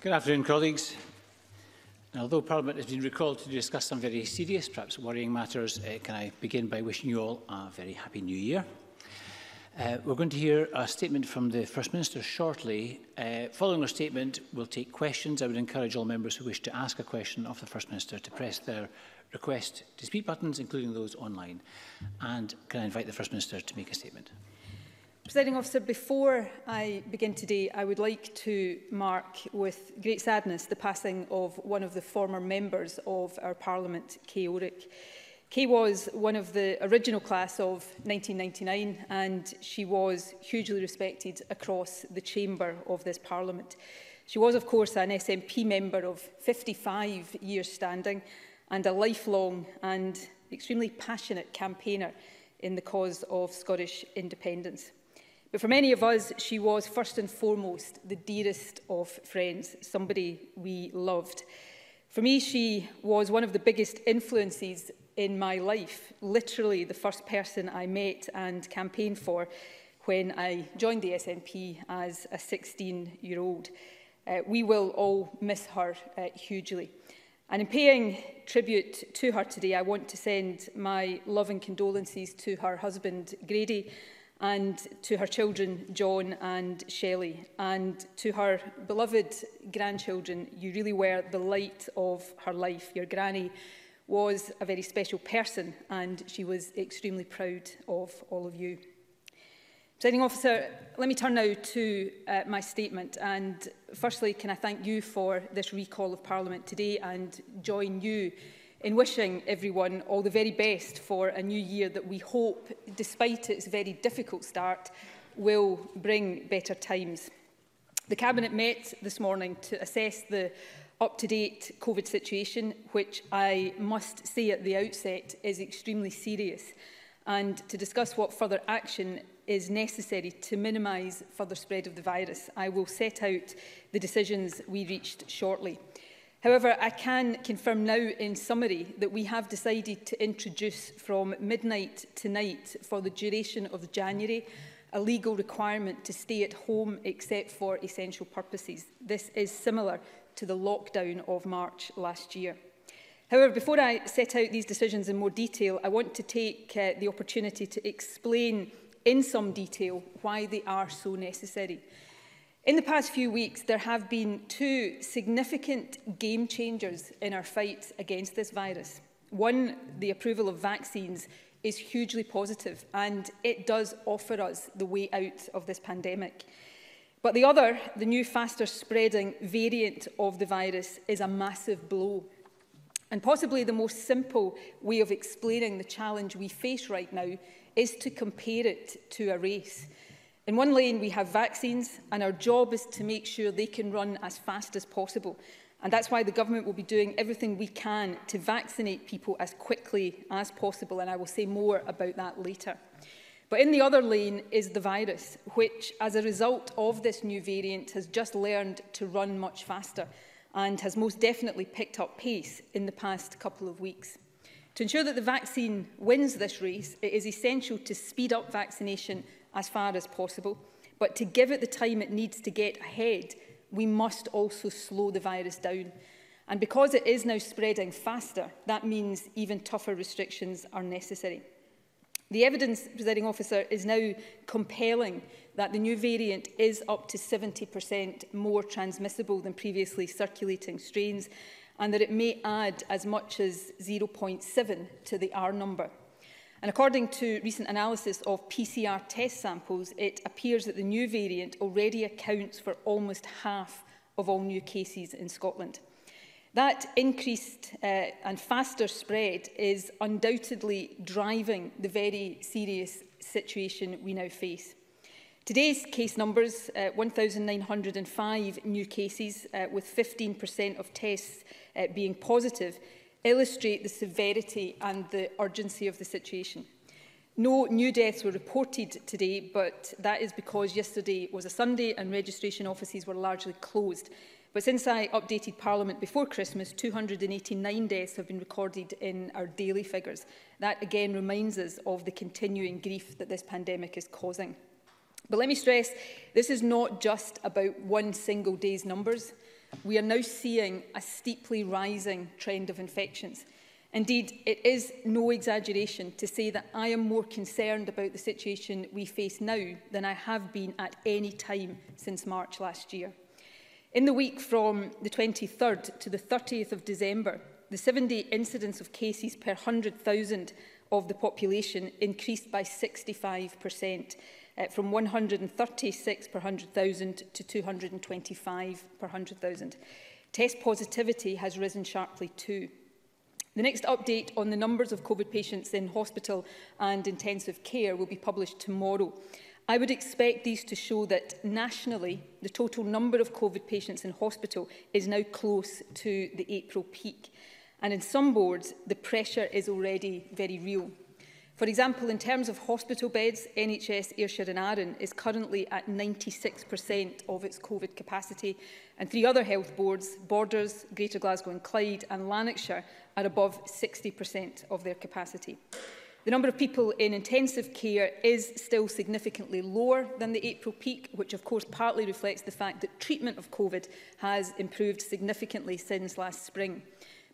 Good afternoon, colleagues. Now, although Parliament has been recalled to discuss some very serious, perhaps worrying matters, uh, can I begin by wishing you all a very happy new year. Uh, we're going to hear a statement from the First Minister shortly. Uh, following her statement, we'll take questions. I would encourage all members who wish to ask a question of the First Minister to press their request to speak buttons, including those online. And can I invite the First Minister to make a statement? Presiding officer, before I begin today, I would like to mark with great sadness the passing of one of the former members of our Parliament, Kay Orick. Kay was one of the original class of 1999 and she was hugely respected across the chamber of this Parliament. She was, of course, an SNP member of 55 years standing and a lifelong and extremely passionate campaigner in the cause of Scottish independence. But for many of us, she was first and foremost the dearest of friends, somebody we loved. For me, she was one of the biggest influences in my life, literally the first person I met and campaigned for when I joined the SNP as a 16-year-old. Uh, we will all miss her uh, hugely. And in paying tribute to her today, I want to send my love and condolences to her husband, Grady, and to her children, John and Shelley, and to her beloved grandchildren, you really were the light of her life. Your granny was a very special person, and she was extremely proud of all of you. Presiding officer, let me turn now to uh, my statement. And firstly, can I thank you for this recall of Parliament today and join you in wishing everyone all the very best for a new year that we hope, despite its very difficult start, will bring better times. The Cabinet met this morning to assess the up-to-date COVID situation, which I must say at the outset is extremely serious, and to discuss what further action is necessary to minimise further spread of the virus. I will set out the decisions we reached shortly. However, I can confirm now in summary that we have decided to introduce from midnight tonight for the duration of January a legal requirement to stay at home except for essential purposes. This is similar to the lockdown of March last year. However, before I set out these decisions in more detail, I want to take uh, the opportunity to explain in some detail why they are so necessary. In the past few weeks, there have been two significant game changers in our fight against this virus. One, the approval of vaccines is hugely positive and it does offer us the way out of this pandemic. But the other, the new faster spreading variant of the virus is a massive blow. And possibly the most simple way of explaining the challenge we face right now is to compare it to a race. Mm In one lane, we have vaccines, and our job is to make sure they can run as fast as possible. And that's why the government will be doing everything we can to vaccinate people as quickly as possible, and I will say more about that later. But in the other lane is the virus, which, as a result of this new variant, has just learned to run much faster and has most definitely picked up pace in the past couple of weeks. To ensure that the vaccine wins this race, it is essential to speed up vaccination as far as possible. But to give it the time it needs to get ahead, we must also slow the virus down. And because it is now spreading faster, that means even tougher restrictions are necessary. The evidence, presiding officer, is now compelling that the new variant is up to 70% more transmissible than previously circulating strains and that it may add as much as 0.7 to the R number. And according to recent analysis of PCR test samples, it appears that the new variant already accounts for almost half of all new cases in Scotland. That increased uh, and faster spread is undoubtedly driving the very serious situation we now face. Today's case numbers, uh, 1,905 new cases, uh, with 15% of tests uh, being positive, illustrate the severity and the urgency of the situation. No new deaths were reported today, but that is because yesterday was a Sunday and registration offices were largely closed. But since I updated Parliament before Christmas, 289 deaths have been recorded in our daily figures. That again reminds us of the continuing grief that this pandemic is causing. But let me stress, this is not just about one single day's numbers we are now seeing a steeply rising trend of infections. Indeed, it is no exaggeration to say that I am more concerned about the situation we face now than I have been at any time since March last year. In the week from the 23rd to the 30th of December, the seven-day incidence of cases per 100,000 of the population increased by 65% uh, from 136 per 100,000 to 225 per 100,000. Test positivity has risen sharply too. The next update on the numbers of COVID patients in hospital and intensive care will be published tomorrow. I would expect these to show that nationally, the total number of COVID patients in hospital is now close to the April peak. And in some boards, the pressure is already very real. For example, in terms of hospital beds, NHS Ayrshire and Arran is currently at 96% of its COVID capacity, and three other health boards, Borders, Greater Glasgow and Clyde and Lanarkshire, are above 60% of their capacity. The number of people in intensive care is still significantly lower than the April peak, which of course partly reflects the fact that treatment of COVID has improved significantly since last spring.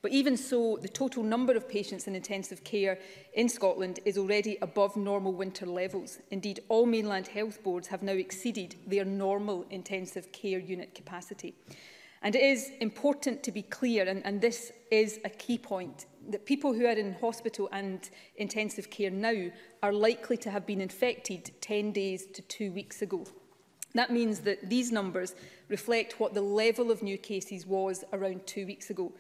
But even so, the total number of patients in intensive care in Scotland is already above normal winter levels. Indeed, all mainland health boards have now exceeded their normal intensive care unit capacity. And it is important to be clear, and, and this is a key point, that people who are in hospital and intensive care now are likely to have been infected 10 days to two weeks ago. That means that these numbers reflect what the level of new cases was around two weeks ago.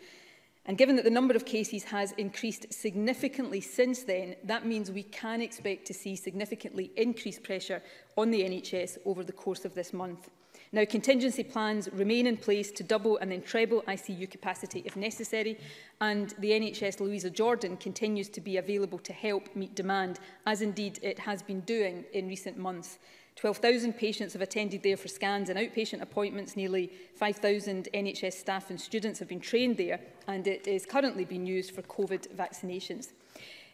And given that the number of cases has increased significantly since then, that means we can expect to see significantly increased pressure on the NHS over the course of this month. Now, contingency plans remain in place to double and then treble ICU capacity if necessary, and the NHS Louisa Jordan continues to be available to help meet demand, as indeed it has been doing in recent months. 12,000 patients have attended there for scans and outpatient appointments. Nearly 5,000 NHS staff and students have been trained there, and it is currently being used for COVID vaccinations.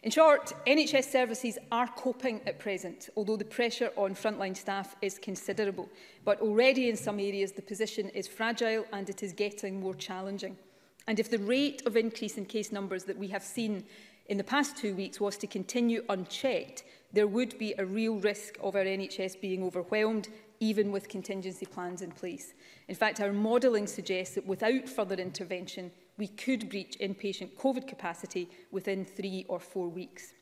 In short, NHS services are coping at present, although the pressure on frontline staff is considerable. But already in some areas, the position is fragile and it is getting more challenging. And if the rate of increase in case numbers that we have seen in the past two weeks was to continue unchecked, there would be a real risk of our NHS being overwhelmed even with contingency plans in place. In fact, our modelling suggests that without further intervention, we could breach inpatient COVID capacity within three or four weeks.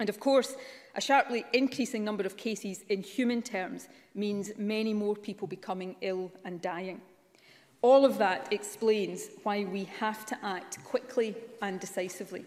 And of course, a sharply increasing number of cases in human terms means many more people becoming ill and dying. All of that explains why we have to act quickly and decisively.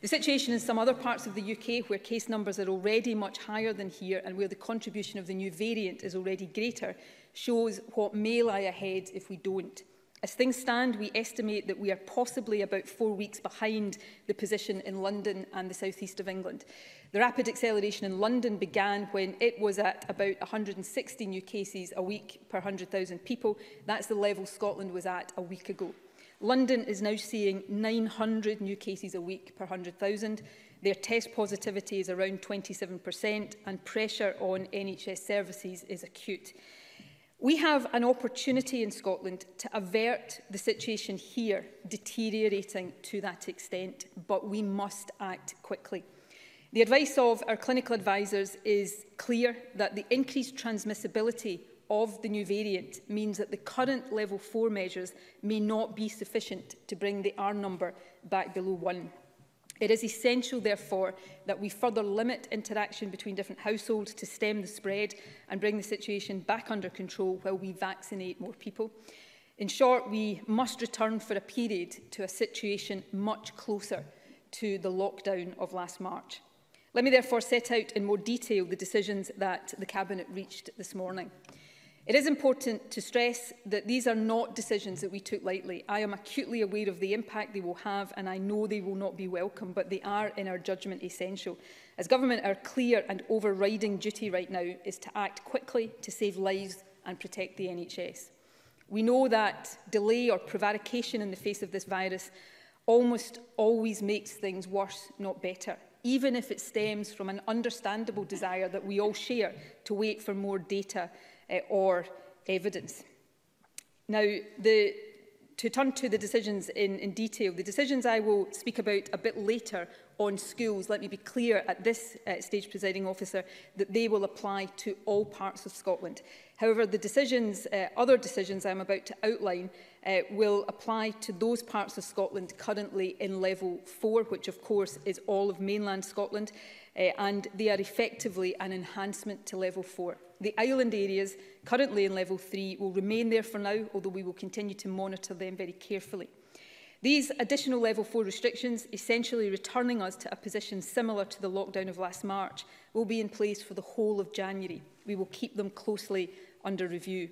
The situation in some other parts of the UK where case numbers are already much higher than here and where the contribution of the new variant is already greater shows what may lie ahead if we don't. As things stand, we estimate that we are possibly about four weeks behind the position in London and the southeast of England. The rapid acceleration in London began when it was at about 160 new cases a week per 100,000 people. That's the level Scotland was at a week ago. London is now seeing 900 new cases a week per 100,000. Their test positivity is around 27% and pressure on NHS services is acute. We have an opportunity in Scotland to avert the situation here deteriorating to that extent, but we must act quickly. The advice of our clinical advisers is clear that the increased transmissibility of the new variant means that the current level 4 measures may not be sufficient to bring the R number back below 1. It is essential, therefore, that we further limit interaction between different households to stem the spread and bring the situation back under control while we vaccinate more people. In short, we must return for a period to a situation much closer to the lockdown of last March. Let me therefore set out in more detail the decisions that the Cabinet reached this morning. It is important to stress that these are not decisions that we took lightly. I am acutely aware of the impact they will have and I know they will not be welcome, but they are, in our judgment, essential. As government, our clear and overriding duty right now is to act quickly to save lives and protect the NHS. We know that delay or prevarication in the face of this virus almost always makes things worse, not better, even if it stems from an understandable desire that we all share to wait for more data uh, or evidence. Now, the, to turn to the decisions in, in detail, the decisions I will speak about a bit later on schools, let me be clear at this uh, stage, presiding officer, that they will apply to all parts of Scotland. However, the decisions, uh, other decisions I'm about to outline uh, will apply to those parts of Scotland currently in level four, which of course is all of mainland Scotland, uh, and they are effectively an enhancement to level four. The island areas currently in level 3 will remain there for now, although we will continue to monitor them very carefully. These additional level 4 restrictions, essentially returning us to a position similar to the lockdown of last March, will be in place for the whole of January. We will keep them closely under review.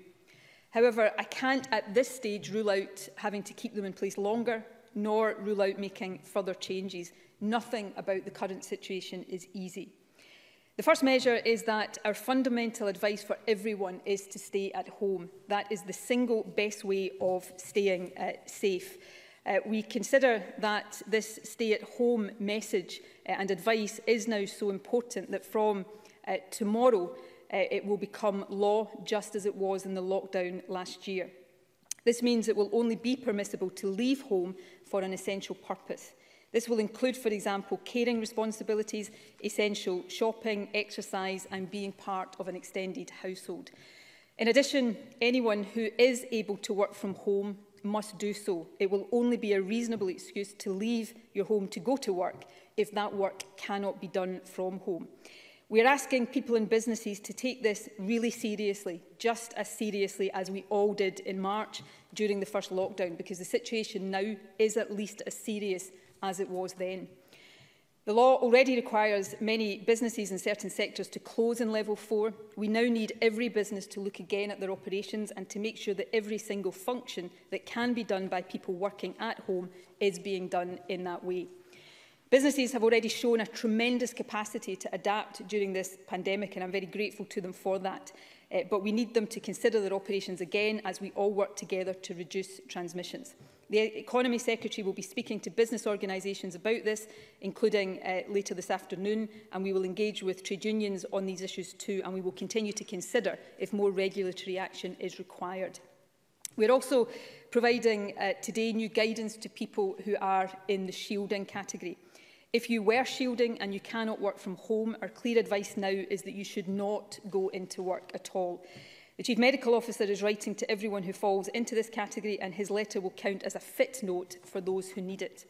However, I can't at this stage rule out having to keep them in place longer, nor rule out making further changes. Nothing about the current situation is easy. The first measure is that our fundamental advice for everyone is to stay at home. That is the single best way of staying uh, safe. Uh, we consider that this stay-at-home message uh, and advice is now so important that from uh, tomorrow uh, it will become law just as it was in the lockdown last year. This means it will only be permissible to leave home for an essential purpose. This will include, for example, caring responsibilities, essential shopping, exercise and being part of an extended household. In addition, anyone who is able to work from home must do so. It will only be a reasonable excuse to leave your home to go to work if that work cannot be done from home. We're asking people and businesses to take this really seriously, just as seriously as we all did in March during the first lockdown, because the situation now is at least as serious as it was then. The law already requires many businesses in certain sectors to close in level four. We now need every business to look again at their operations and to make sure that every single function that can be done by people working at home is being done in that way. Businesses have already shown a tremendous capacity to adapt during this pandemic and I'm very grateful to them for that. Uh, but we need them to consider their operations again as we all work together to reduce transmissions. The e- Economy Secretary will be speaking to business organisations about this, including uh, later this afternoon, and we will engage with trade unions on these issues too, and we will continue to consider if more regulatory action is required. We're also providing uh, today new guidance to people who are in the shielding category. If you were shielding and you cannot work from home, our clear advice now is that you should not go into work at all. The Chief Medical Officer is writing to everyone who falls into this category and his letter will count as a fit note for those who need it.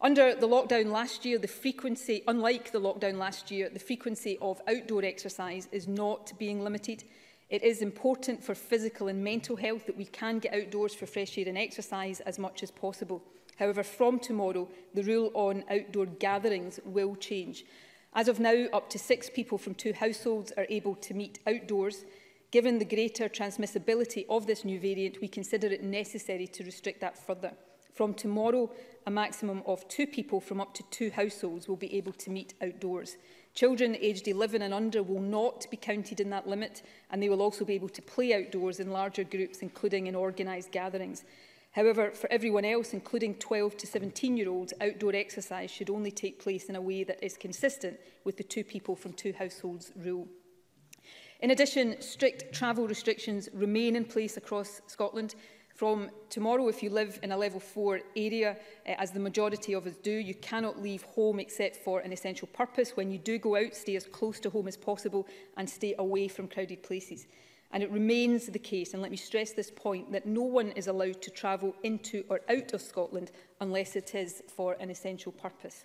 Under the lockdown last year, the frequency, unlike the lockdown last year, the frequency of outdoor exercise is not being limited. It is important for physical and mental health that we can get outdoors for fresh air and exercise as much as possible. However, from tomorrow, the rule on outdoor gatherings will change. As of now, up to six people from two households are able to meet outdoors Given the greater transmissibility of this new variant, we consider it necessary to restrict that further. From tomorrow, a maximum of two people from up to two households will be able to meet outdoors. Children aged 11 and under will not be counted in that limit, and they will also be able to play outdoors in larger groups, including in organised gatherings. However, for everyone else, including 12 to 17-year-olds, outdoor exercise should only take place in a way that is consistent with the two people from two households rule. In addition, strict travel restrictions remain in place across Scotland. From tomorrow, if you live in a level 4 area, eh, as the majority of us do, you cannot leave home except for an essential purpose. When you do go out, stay as close to home as possible and stay away from crowded places. And it remains the case, and let me stress this point, that no one is allowed to travel into or out of Scotland unless it is for an essential purpose.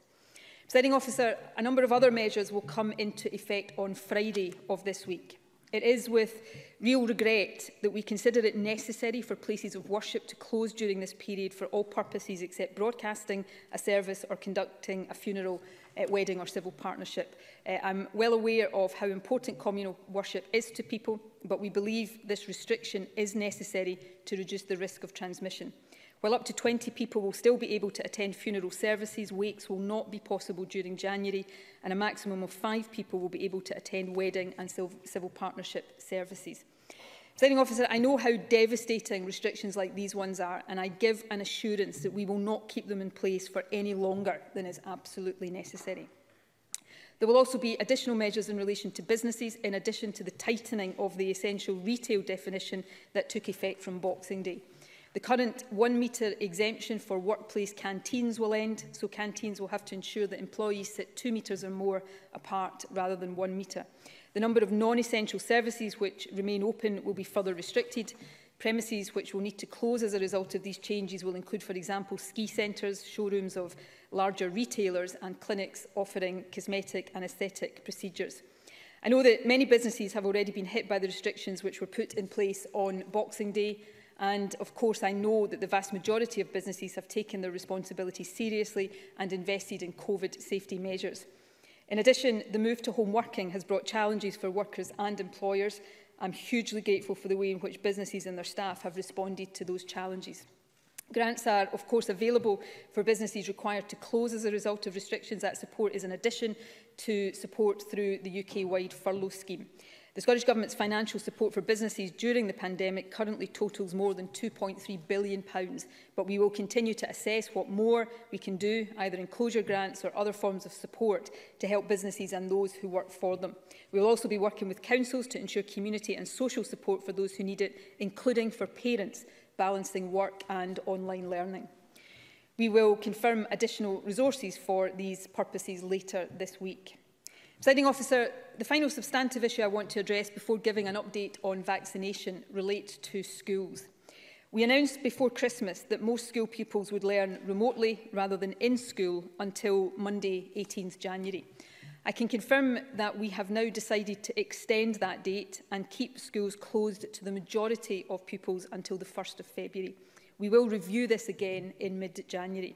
Presiding officer, a number of other measures will come into effect on Friday of this week. It is with real regret that we consider it necessary for places of worship to close during this period for all purposes except broadcasting a service or conducting a funeral, uh, wedding or civil partnership. Uh, I'm well aware of how important communal worship is to people, but we believe this restriction is necessary to reduce the risk of transmission. While up to 20 people will still be able to attend funeral services, wakes will not be possible during January and a maximum of five people will be able to attend wedding and civil partnership services. Presiding officer, I know how devastating restrictions like these ones are and I give an assurance that we will not keep them in place for any longer than is absolutely necessary. There will also be additional measures in relation to businesses in addition to the tightening of the essential retail definition that took effect from Boxing Day. The current one metre exemption for workplace canteens will end, so canteens will have to ensure that employees sit two metres or more apart rather than one metre. The number of non-essential services which remain open will be further restricted. Premises which will need to close as a result of these changes will include, for example, ski centres, showrooms of larger retailers and clinics offering cosmetic and aesthetic procedures. I know that many businesses have already been hit by the restrictions which were put in place on Boxing Day And of course, I know that the vast majority of businesses have taken their responsibility seriously and invested in COVID safety measures. In addition, the move to home working has brought challenges for workers and employers. I'm hugely grateful for the way in which businesses and their staff have responded to those challenges. Grants are, of course, available for businesses required to close as a result of restrictions. That support is in addition to support through the UK-wide furlough scheme. The Scottish Government's financial support for businesses during the pandemic currently totals more than £2.3 billion, but we will continue to assess what more we can do, either in closure grants or other forms of support, to help businesses and those who work for them. We will also be working with councils to ensure community and social support for those who need it, including for parents, balancing work and online learning. We will confirm additional resources for these purposes later this week. Presiding officer, the final substantive issue I want to address before giving an update on vaccination relates to schools. We announced before Christmas that most school pupils would learn remotely rather than in school until Monday 18th January. I can confirm that we have now decided to extend that date and keep schools closed to the majority of pupils until the 1st of February. We will review this again in mid-January.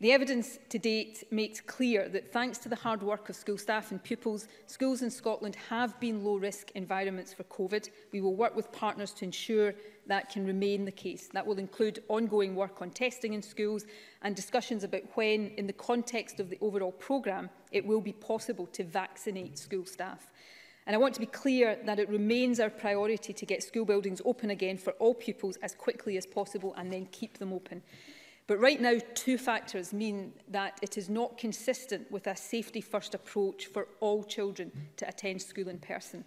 The evidence to date makes clear that thanks to the hard work of school staff and pupils, schools in Scotland have been low-risk environments for COVID. We will work with partners to ensure that can remain the case. That will include ongoing work on testing in schools and discussions about when, in the context of the overall programme, it will be possible to vaccinate school staff. And I want to be clear that it remains our priority to get school buildings open again for all pupils as quickly as possible and then keep them open. Mm But right now, two factors mean that it is not consistent with a safety-first approach for all children to attend school in person.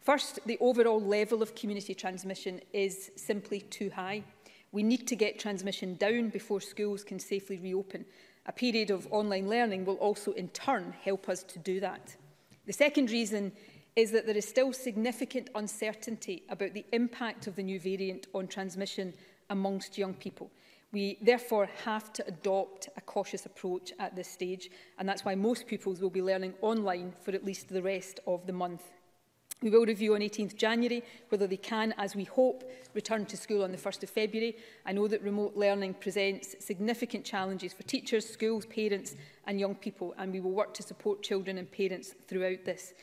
First, the overall level of community transmission is simply too high. We need to get transmission down before schools can safely reopen. A period of online learning will also in turn help us to do that. The second reason is that there is still significant uncertainty about the impact of the new variant on transmission amongst young people. We therefore have to adopt a cautious approach at this stage, and that's why most pupils will be learning online for at least the rest of the month. We will review on 18th January whether they can, as we hope, return to school on the 1st of February. I know that remote learning presents significant challenges for teachers, schools, parents and young people, and we will work to support children and parents throughout this.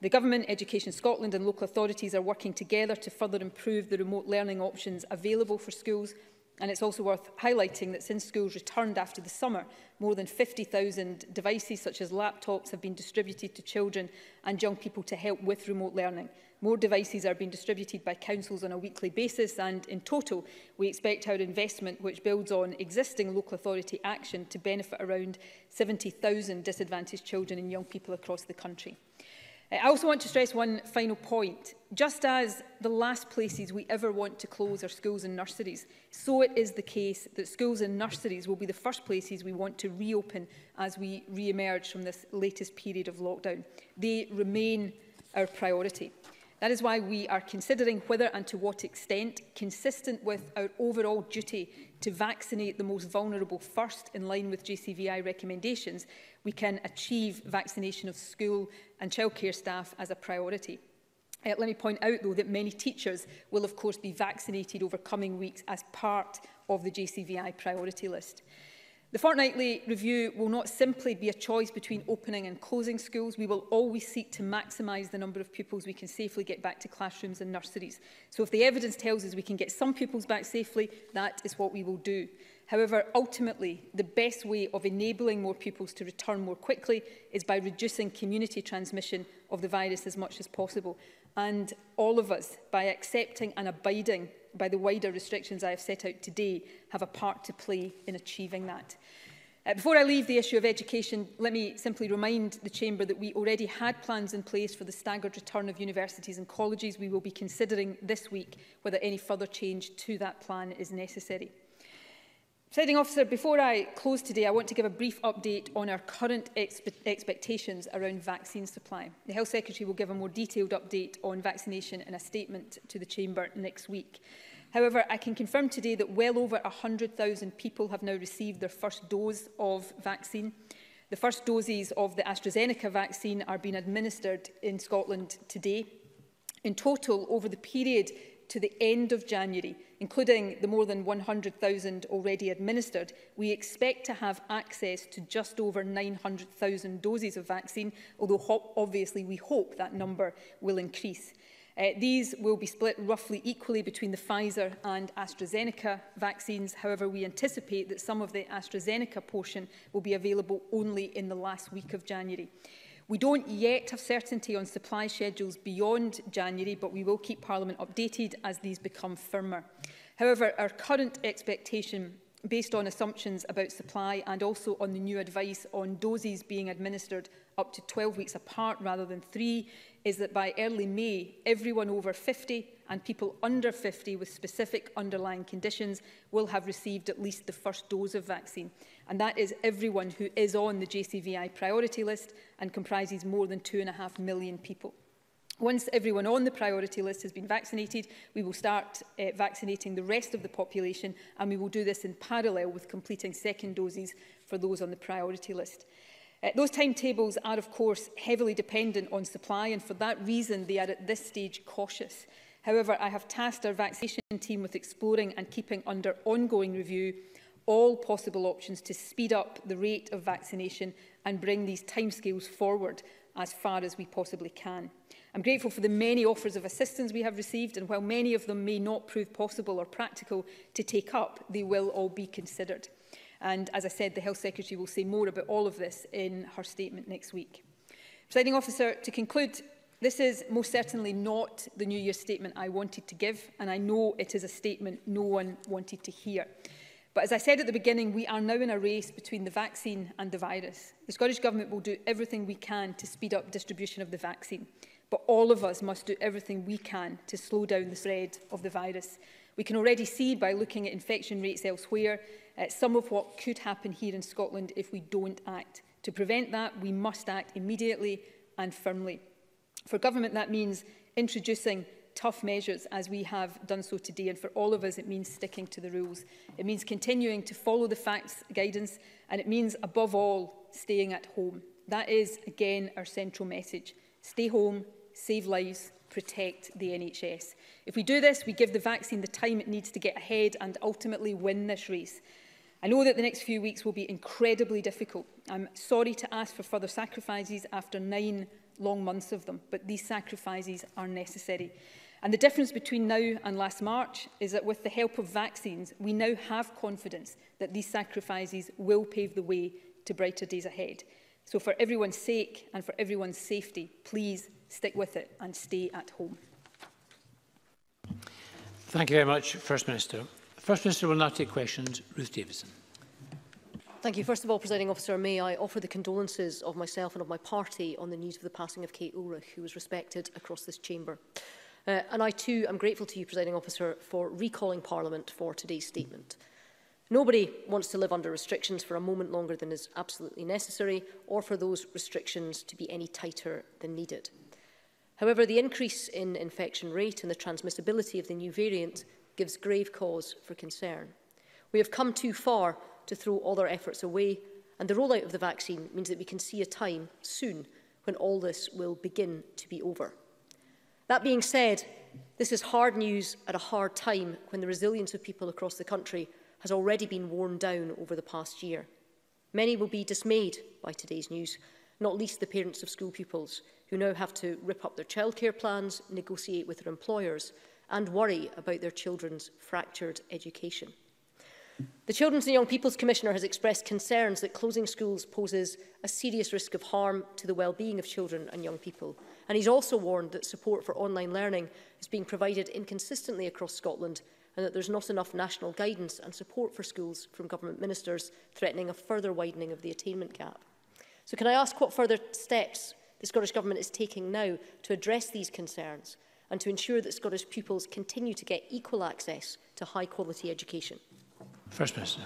The Government, Education Scotland and local authorities are working together to further improve the remote learning options available for schools And it's also worth highlighting that since schools returned after the summer, more than 50,000 devices such as laptops have been distributed to children and young people to help with remote learning. More devices are being distributed by councils on a weekly basis and in total we expect our investment which builds on existing local authority action to benefit around 70,000 disadvantaged children and young people across the country. I also want to stress one final point. Just as the last places we ever want to close are schools and nurseries, so it is the case that schools and nurseries will be the first places we want to reopen as we re-emerge from this latest period of lockdown. They remain our priority. That is why we are considering whether and to what extent, consistent with our overall duty to vaccinate the most vulnerable first in line with JCVI recommendations, we can achieve vaccination of school and childcare staff as a priority. Uh, let me point out, though, that many teachers will, of course, be vaccinated over coming weeks as part of the JCVI priority list. The fortnightly review will not simply be a choice between opening and closing schools. We will always seek to maximise the number of pupils we can safely get back to classrooms and nurseries. So if the evidence tells us we can get some pupils back safely, that is what we will do. However, ultimately, the best way of enabling more pupils to return more quickly is by reducing community transmission of the virus as much as possible. And all of us, by accepting and abiding by the wider restrictions I have set out today have a part to play in achieving that. Uh, before I leave the issue of education, let me simply remind the Chamber that we already had plans in place for the staggered return of universities and colleges. We will be considering this week whether any further change to that plan is necessary. Presiding officer, before I close today, I want to give a brief update on our current expe expectations around vaccine supply. The Health Secretary will give a more detailed update on vaccination in a statement to the Chamber next week. However, I can confirm today that well over 100,000 people have now received their first dose of vaccine. The first doses of the AstraZeneca vaccine are being administered in Scotland today. In total, over the period to the end of January, including the more than 100,000 already administered, we expect to have access to just over 900,000 doses of vaccine, although obviously we hope that number will increase. Uh, these will be split roughly equally between the Pfizer and AstraZeneca vaccines. However, we anticipate that some of the AstraZeneca portion will be available only in the last week of January. We don't yet have certainty on supply schedules beyond January, but we will keep Parliament updated as these become firmer. However, our current expectation based on assumptions about supply and also on the new advice on doses being administered up to 12 weeks apart rather than three, is that by early May, everyone over 50 and people under 50 with specific underlying conditions will have received at least the first dose of vaccine. And that is everyone who is on the JCVI priority list and comprises more than 2.5 million people. Once everyone on the priority list has been vaccinated, we will start uh, vaccinating the rest of the population and we will do this in parallel with completing second doses for those on the priority list. Uh, those timetables are, of course, heavily dependent on supply and for that reason they are at this stage cautious. However, I have tasked our vaccination team with exploring and keeping under ongoing review all possible options to speed up the rate of vaccination and bring these timescales forward as far as we possibly can. I'm grateful for the many offers of assistance we have received and while many of them may not prove possible or practical to take up, they will all be considered. And as I said, the Health Secretary will say more about all of this in her statement next week. Presiding officer, to conclude, this is most certainly not the New Year statement I wanted to give, and I know it is a statement no one wanted to hear. But as I said at the beginning, we are now in a race between the vaccine and the virus. The Scottish Government will do everything we can to speed up distribution of the vaccine but all of us must do everything we can to slow down the spread of the virus. We can already see by looking at infection rates elsewhere uh, some of what could happen here in Scotland if we don't act. To prevent that, we must act immediately and firmly. For government, that means introducing tough measures as we have done so today and for all of us it means sticking to the rules it means continuing to follow the facts guidance and it means above all staying at home that is again our central message stay home save lives, protect the NHS. If we do this, we give the vaccine the time it needs to get ahead and ultimately win this race. I know that the next few weeks will be incredibly difficult. I'm sorry to ask for further sacrifices after nine long months of them, but these sacrifices are necessary. And the difference between now and last March is that with the help of vaccines, we now have confidence that these sacrifices will pave the way to brighter days ahead. So for everyone's sake and for everyone's safety, please stick with it and stay at home. Thank you very much, First Minister. The First Minister will now take questions. Ruth Davidson. Thank you. First of all, Presiding Officer, may I offer the condolences of myself and of my party on the news of the passing of Kate Ulrich, who was respected across this chamber. Uh, and I too am grateful to you, Presiding Officer, for recalling Parliament for today's statement. Nobody wants to live under restrictions for a moment longer than is absolutely necessary or for those restrictions to be any tighter than needed. However, the increase in infection rate and the transmissibility of the new variant gives grave cause for concern. We have come too far to throw all our efforts away, and the rollout of the vaccine means that we can see a time soon when all this will begin to be over. That being said, this is hard news at a hard time when the resilience of people across the country has already been worn down over the past year. Many will be dismayed by today's news, not least the parents of school pupils who now have to rip up their childcare plans, negotiate with their employers and worry about their children's fractured education. The Children's and Young People's Commissioner has expressed concerns that closing schools poses a serious risk of harm to the well-being of children and young people. And he's also warned that support for online learning is being provided inconsistently across Scotland and that there's not enough national guidance and support for schools from government ministers threatening a further widening of the attainment gap. So can I ask what further steps the Scottish Government is taking now to address these concerns and to ensure that Scottish pupils continue to get equal access to high quality education? First Minister.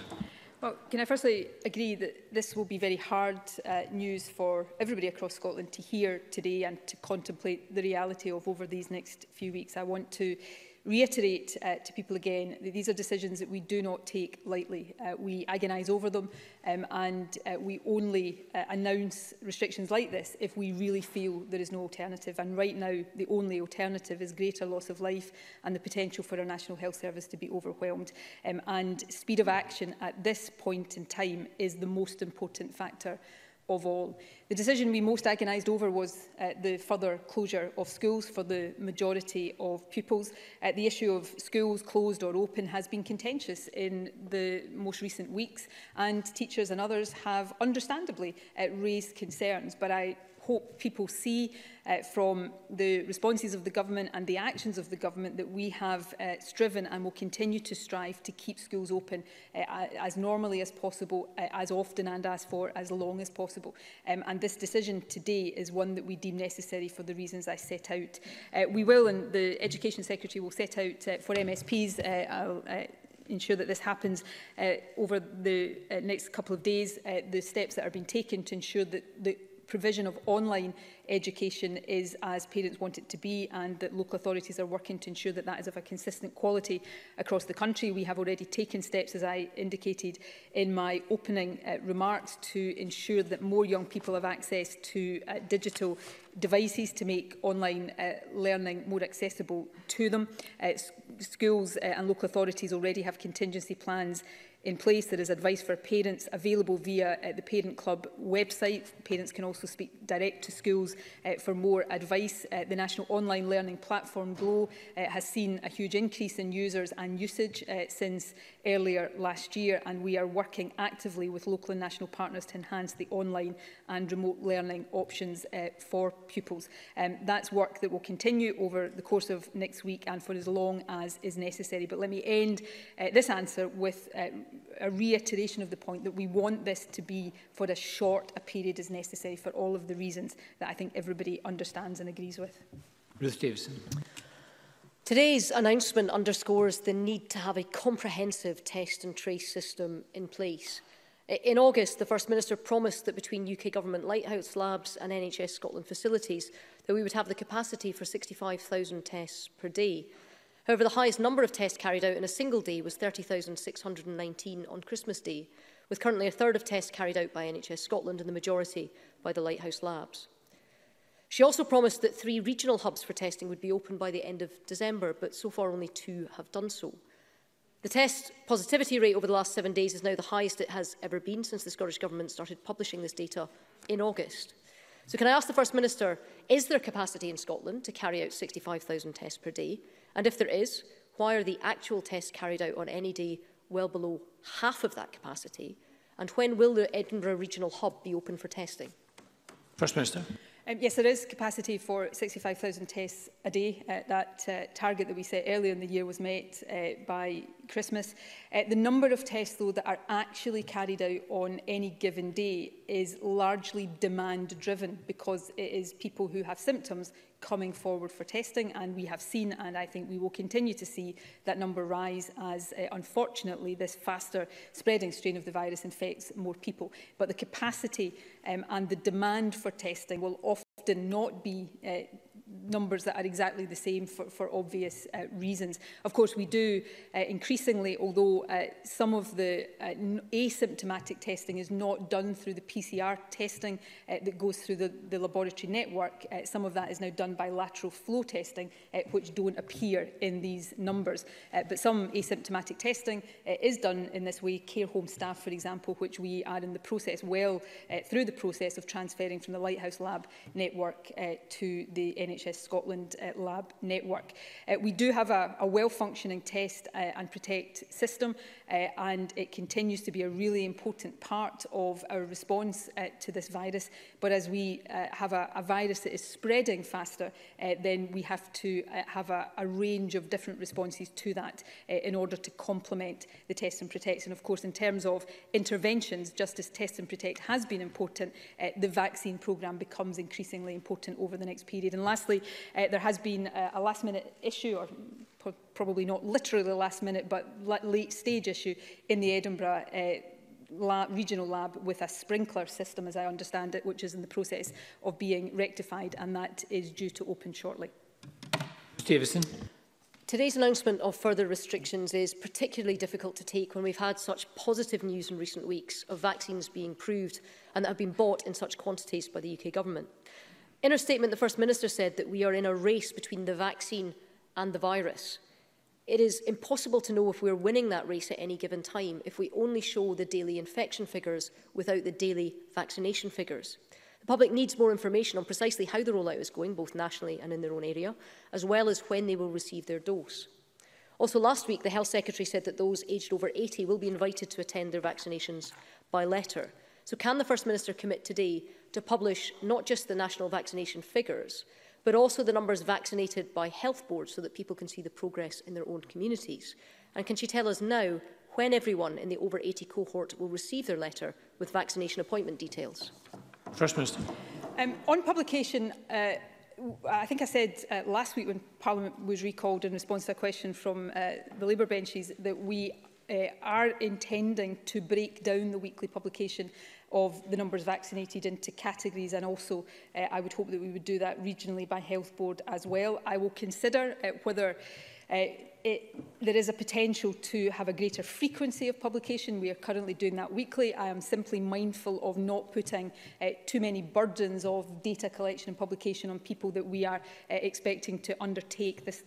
Well, can I firstly agree that this will be very hard uh, news for everybody across Scotland to hear today and to contemplate the reality of over these next few weeks. I want to reiterate uh, to people again that these are decisions that we do not take lightly. Uh, we agonise over them um, and uh, we only uh, announce restrictions like this if we really feel there is no alternative. And right now, the only alternative is greater loss of life and the potential for our National Health Service to be overwhelmed. Um, and speed of action at this point in time is the most important factor of all. The decision we most agonised over was uh, the further closure of schools for the majority of pupils. Uh, the issue of schools closed or open has been contentious in the most recent weeks and teachers and others have understandably uh, raised concerns but I hope people see uh, from the responses of the government and the actions of the government that we have uh, striven and will continue to strive to keep schools open uh, as normally as possible, uh, as often and as for as long as possible. Um, and this decision today is one that we deem necessary for the reasons I set out. Uh, we will, and the Education Secretary will set out uh, for MSPs, uh, I'll, uh, ensure that this happens uh, over the uh, next couple of days, uh, the steps that are being taken to ensure that the provision of online education is as parents want it to be and that local authorities are working to ensure that that is of a consistent quality across the country. We have already taken steps, as I indicated in my opening uh, remarks, to ensure that more young people have access to uh, digital devices to make online uh, learning more accessible to them. Uh, schools uh, and local authorities already have contingency plans in place. There is advice for parents available via uh, the Parent Club website. Parents can also speak direct to schools uh, for more advice. Uh, the national online learning platform GLOW uh, has seen a huge increase in users and usage uh, since earlier last year and we are working actively with local and national partners to enhance the online and remote learning options uh, for pupils. Um, that's work that will continue over the course of next week and for as long as is necessary. But let me end uh, this answer with uh, a reiteration of the point that we want this to be for as short a period as necessary for all of the reasons that I think everybody understands and agrees with. Ruth Davidson. Today's announcement underscores the need to have a comprehensive test and trace system in place. In August, the First Minister promised that between UK Government Lighthouse Labs and NHS Scotland facilities that we would have the capacity for 65,000 tests per day. However, the highest number of tests carried out in a single day was 30,619 on Christmas Day, with currently a third of tests carried out by NHS Scotland and the majority by the Lighthouse Labs. She also promised that three regional hubs for testing would be open by the end of December, but so far only two have done so. The test positivity rate over the last seven days is now the highest it has ever been since the Scottish Government started publishing this data in August. So can I ask the First Minister, is there capacity in Scotland to carry out 65,000 tests per day? And if there is, why are the actual tests carried out on any e day well below half of that capacity? And when will the Edinburgh Regional Hub be open for testing? First Minister. Um, yes, there is capacity for 65,000 tests a day. Uh, that uh, target that we set earlier in the year was met uh, by Christmas. Uh, the number of tests, though, that are actually carried out on any given day is largely demand-driven because it is people who have symptoms coming forward for testing and we have seen and I think we will continue to see that number rise as uh, unfortunately this faster spreading strain of the virus infects more people but the capacity um, and the demand for testing will often not be uh, numbers that are exactly the same for, for obvious uh, reasons. Of course, we do uh, increasingly, although uh, some of the uh, asymptomatic testing is not done through the PCR testing uh, that goes through the, the laboratory network. Uh, some of that is now done by lateral flow testing, uh, which don't appear in these numbers. Uh, but some asymptomatic testing uh, is done in this way. Care home staff, for example, which we are in the process, well uh, through the process of transferring from the Lighthouse Lab network uh, to the NHS NHS Scotland uh, lab network. Uh, we do have a, a well-functioning test uh, and protect system uh, and it continues to be a really important part of our response uh, to this virus. But as we uh, have a, a virus that is spreading faster, uh, then we have to uh, have a, a range of different responses to that uh, in order to complement the test and protect. And of course, in terms of interventions, just as test and protect has been important, uh, the vaccine programme becomes increasingly important over the next period. And last lastly, uh, there has been a, a last minute issue or probably not literally last minute, but late stage issue in the Edinburgh uh, lab, regional lab with a sprinkler system, as I understand it, which is in the process of being rectified, and that is due to open shortly. Stevenson. Today's announcement of further restrictions is particularly difficult to take when we've had such positive news in recent weeks of vaccines being proved and that have been bought in such quantities by the UK government. In her statement, the First Minister said that we are in a race between the vaccine and the virus. It is impossible to know if we're winning that race at any given time if we only show the daily infection figures without the daily vaccination figures. The public needs more information on precisely how the rollout is going, both nationally and in their own area, as well as when they will receive their dose. Also, last week, the Health Secretary said that those aged over 80 will be invited to attend their vaccinations by letter. So can the First Minister commit today to publish not just the national vaccination figures, but also the numbers vaccinated by health boards so that people can see the progress in their own communities? And can she tell us now when everyone in the over 80 cohort will receive their letter with vaccination appointment details? First Minister. Um, on publication, uh, I think I said uh, last week when Parliament was recalled in response to a question from uh, the Labour benches that we uh, are intending to break down the weekly publication of the numbers vaccinated into categories and also uh, I would hope that we would do that regionally by health board as well. I will consider uh, whether uh, it, there is a potential to have a greater frequency of publication. We are currently doing that weekly. I am simply mindful of not putting uh, too many burdens of data collection and publication on people that we are uh, expecting to undertake this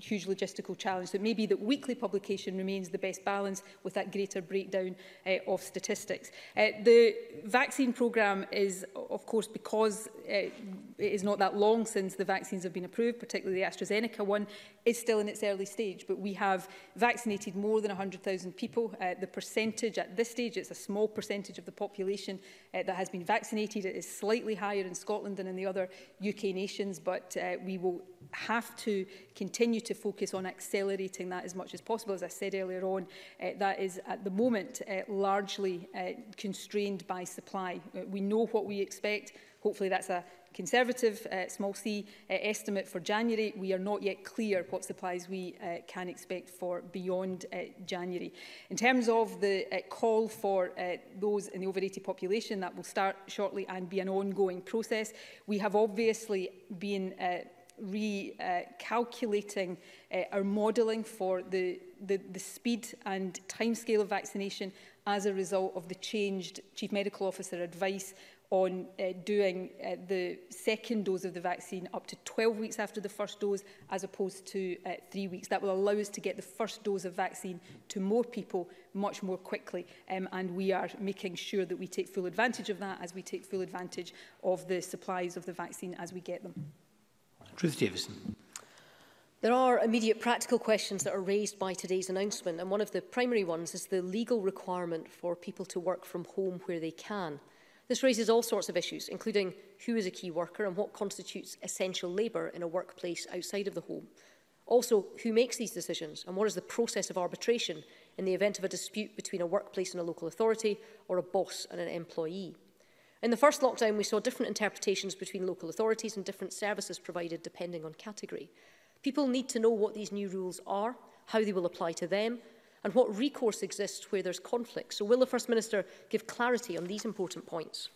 huge logistical challenge. So it may be that weekly publication remains the best balance with that greater breakdown uh, of statistics. Uh, the vaccine programme is, of course, because uh, it is not that long since the vaccines have been approved, particularly the AstraZeneca one, is still in its early stage stage, but we have vaccinated more than 100,000 people. Uh, the percentage at this stage, it's a small percentage of the population uh, that has been vaccinated. It is slightly higher in Scotland than in the other UK nations, but uh, we will have to continue to focus on accelerating that as much as possible. As I said earlier on, uh, that is at the moment uh, largely uh, constrained by supply. Uh, we know what we expect. Hopefully that's a Conservative uh, small c uh, estimate for January. We are not yet clear what supplies we uh, can expect for beyond uh, January. In terms of the uh, call for uh, those in the over 80 population, that will start shortly and be an ongoing process. We have obviously been uh, recalculating uh, uh, our modelling for the, the, the speed and timescale of vaccination as a result of the changed Chief Medical Officer advice on uh, doing uh, the second dose of the vaccine up to 12 weeks after the first dose as opposed to uh, three weeks. That will allow us to get the first dose of vaccine to more people much more quickly um, and we are making sure that we take full advantage of that as we take full advantage of the supplies of the vaccine as we get them. Truth Davison. There are immediate practical questions that are raised by today's announcement and one of the primary ones is the legal requirement for people to work from home where they can. This raises all sorts of issues, including who is a key worker and what constitutes essential labour in a workplace outside of the home. Also, who makes these decisions and what is the process of arbitration in the event of a dispute between a workplace and a local authority or a boss and an employee. In the first lockdown, we saw different interpretations between local authorities and different services provided depending on category. People need to know what these new rules are, how they will apply to them, and what recourse exists where there's conflict. So will the First Minister give clarity on these important points?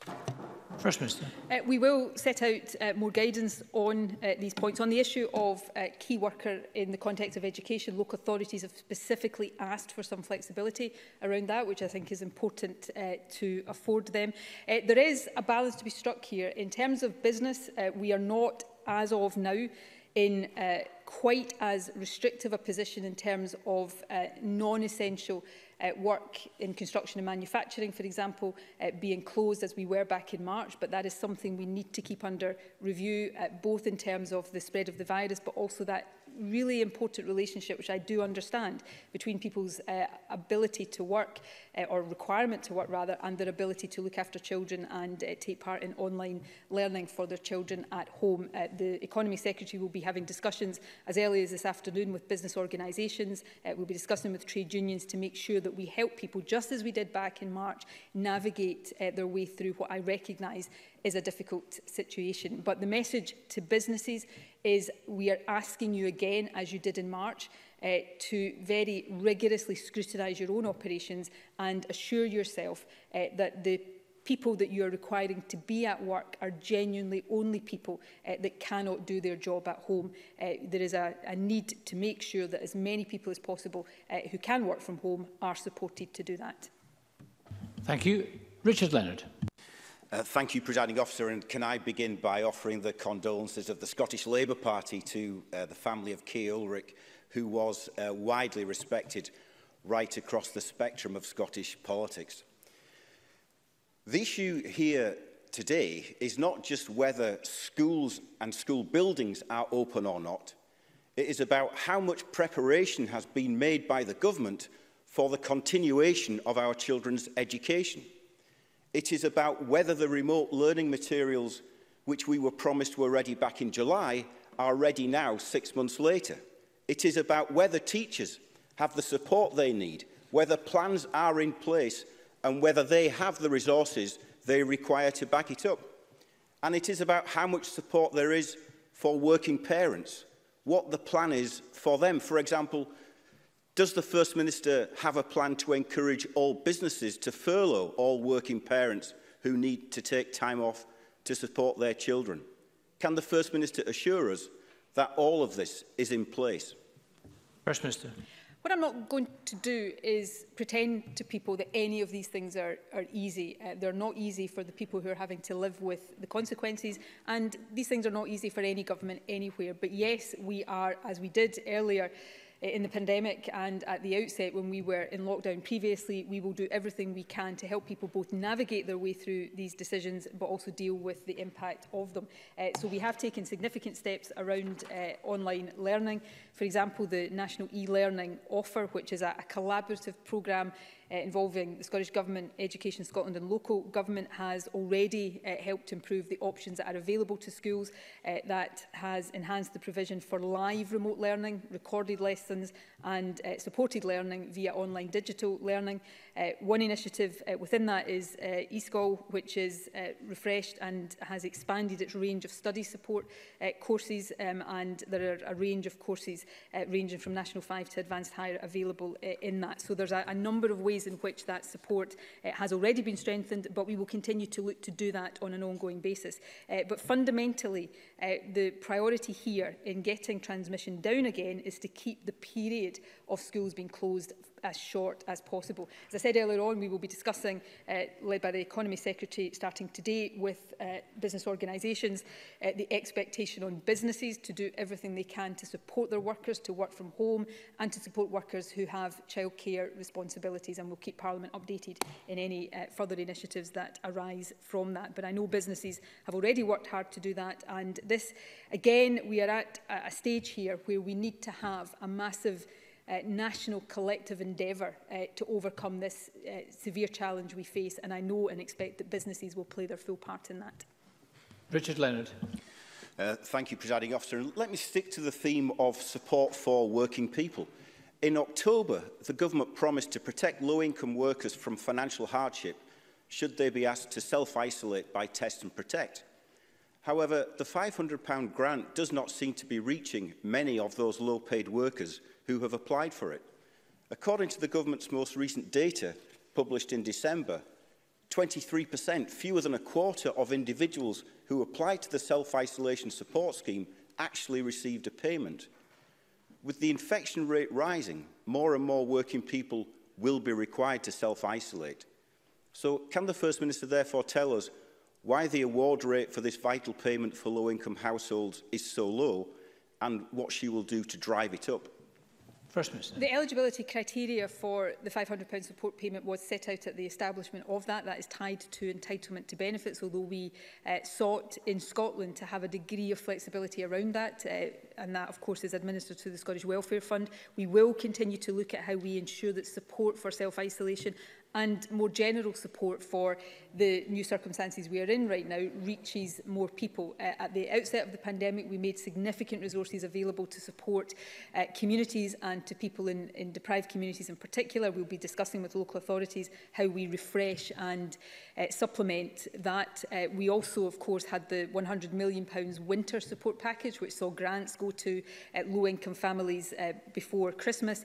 First Minister. Uh, we will set out uh, more guidance on uh, these points. On the issue of uh, key worker in the context of education, local authorities have specifically asked for some flexibility around that, which I think is important uh, to afford them. Uh, there is a balance to be struck here. In terms of business, uh, we are not, as of now, in uh, quite as restrictive a position in terms of uh, non-essential uh, work in construction and manufacturing, for example, uh, being closed as we were back in March, but that is something we need to keep under review, uh, both in terms of the spread of the virus, but also that really important relationship, which I do understand, between people's uh, ability to work uh, or requirement to work rather and their ability to look after children and uh, take part in online learning for their children at home. Uh, the Economy Secretary will be having discussions as early as this afternoon with business organisations. Uh, we'll be discussing with trade unions to make sure that we help people, just as we did back in March, navigate uh, their way through what I recognise is a difficult situation. But the message to businesses is we are asking you again, as you did in March, uh, to very rigorously scrutinise your own operations and assure yourself uh, that the people that you are requiring to be at work are genuinely only people uh, that cannot do their job at home. Uh, there is a, a need to make sure that as many people as possible uh, who can work from home are supported to do that. Thank you. Richard Leonard. Uh, thank you, Presiding Officer, and can I begin by offering the condolences of the Scottish Labour Party to uh, the family of Key Ulrich, who was uh, widely respected right across the spectrum of Scottish politics. The issue here today is not just whether schools and school buildings are open or not. It is about how much preparation has been made by the government for the continuation of our children's education. It is about whether the remote learning materials which we were promised were ready back in July are ready now, six months later. It is about whether teachers have the support they need, whether plans are in place and whether they have the resources they require to back it up. And it is about how much support there is for working parents, what the plan is for them. For example, Does the First Minister have a plan to encourage all businesses to furlough all working parents who need to take time off to support their children? Can the First Minister assure us that all of this is in place? First Minister. What I'm not going to do is pretend to people that any of these things are, are easy. Uh, they're not easy for the people who are having to live with the consequences. And these things are not easy for any government anywhere. But yes, we are, as we did earlier, in the pandemic and at the outset when we were in lockdown previously, we will do everything we can to help people both navigate their way through these decisions but also deal with the impact of them. Uh, so we have taken significant steps around uh, online learning. For example, the National e-Learning Offer, which is a, a collaborative program uh, involving the Scottish Government, Education Scotland and local government has already uh, helped improve the options that are available to schools. Uh, that has enhanced the provision for live remote learning, recorded lessons and uh, supported learning via online digital learning. Uh, one initiative uh, within that is uh, ESCOL, which is uh, refreshed and has expanded its range of study support uh, courses, um, and there are a range of courses uh, ranging from National 5 to Advanced Higher available uh, in that. So there's a, a number of ways in which that support uh, has already been strengthened, but we will continue to look to do that on an ongoing basis. Uh, but fundamentally, uh, the priority here in getting transmission down again is to keep the period of schools being closed as short as possible. As I said earlier on, we will be discussing, uh, led by the Economy Secretary starting today with uh, business organisations, uh, the expectation on businesses to do everything they can to support their workers to work from home and to support workers who have childcare responsibilities. And we'll keep Parliament updated in any uh, further initiatives that arise from that. But I know businesses have already worked hard to do that. And this, again, we are at a stage here where we need to have a massive Uh, national collective endeavour uh, to overcome this uh, severe challenge we face. And I know and expect that businesses will play their full part in that. Richard Leonard. Uh, thank you, Presiding Officer. And let me stick to the theme of support for working people. In October, the government promised to protect low-income workers from financial hardship should they be asked to self-isolate by test and protect. However, the £500 grant does not seem to be reaching many of those low-paid workers – who have applied for it. According to the government's most recent data, published in December, 23%, fewer than a quarter of individuals who applied to the self-isolation support scheme actually received a payment. With the infection rate rising, more and more working people will be required to self-isolate. So can the First Minister therefore tell us why the award rate for this vital payment for low-income households is so low and what she will do to drive it up? First Minister. The eligibility criteria for the £500 support payment was set out at the establishment of that. That is tied to entitlement to benefits, although we uh, sought in Scotland to have a degree of flexibility around that. Uh, and that, of course, is administered through the Scottish Welfare Fund. We will continue to look at how we ensure that support for self-isolation and more general support for the new circumstances we are in right now reaches more people. Uh, at the outset of the pandemic, we made significant resources available to support uh, communities and to people in, in deprived communities in particular. We'll be discussing with local authorities how we refresh and uh, supplement that. Uh, we also, of course, had the £100 million winter support package, which saw grants go to uh, low-income families uh, before Christmas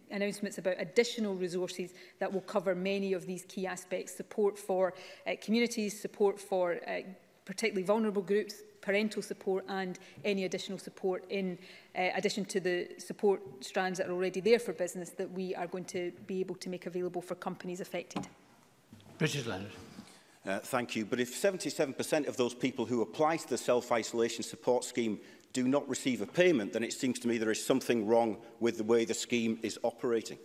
announcements about additional resources that will cover many of these key aspects, support for uh, communities, support for uh, particularly vulnerable groups, parental support and any additional support in uh, addition to the support strands that are already there for business that we are going to be able to make available for companies affected. Richard Leonard. Uh, thank you. But if 77% of those people who apply to the self-isolation support scheme do not receive a payment, then it seems to me there is something wrong with the way the scheme is operating.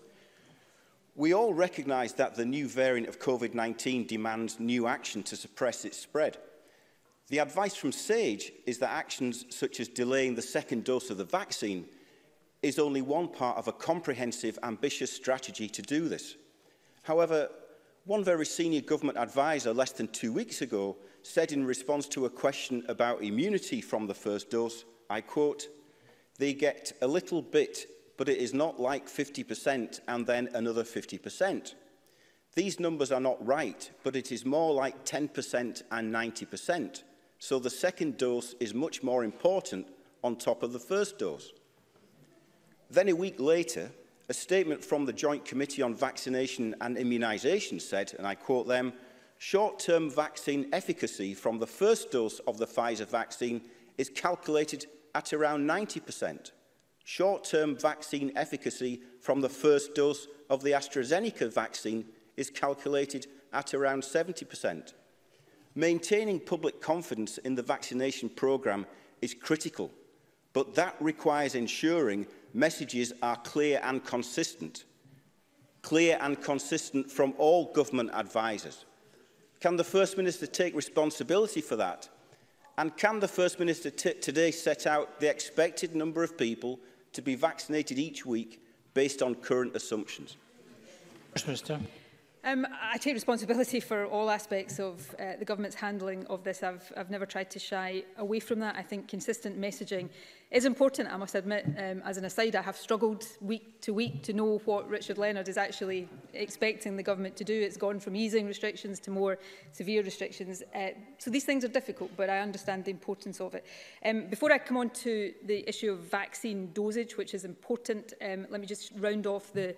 We all recognise that the new variant of COVID-19 demands new action to suppress its spread. The advice from SAGE is that actions such as delaying the second dose of the vaccine is only one part of a comprehensive, ambitious strategy to do this. However, one very senior government adviser less than two weeks ago said in response to a question about immunity from the first dose, I quote, they get a little bit, but it is not like 50% and then another 50%. These numbers are not right, but it is more like 10% and 90% so the second dose is much more important on top of the first dose. Then a week later, a statement from the Joint Committee on Vaccination and Immunisation said, and I quote them, short-term vaccine efficacy from the first dose of the Pfizer vaccine is calculated at around 90%. Short-term vaccine efficacy from the first dose of the AstraZeneca vaccine is calculated at around 70%. Maintaining public confidence in the vaccination programme is critical, but that requires ensuring messages are clear and consistent. Clear and consistent from all government advisers. Can the First Minister take responsibility for that? And can the First Minister today set out the expected number of people to be vaccinated each week based on current assumptions? First Minister. Um, I take responsibility for all aspects of uh, the government's handling of this. I've, I've never tried to shy away from that. I think consistent messaging is important, I must admit. Um, as an aside, I have struggled week to week to know what Richard Leonard is actually expecting the government to do. It's gone from easing restrictions to more severe restrictions. Uh, so these things are difficult, but I understand the importance of it. Um, before I come on to the issue of vaccine dosage, which is important, um, let me just round off the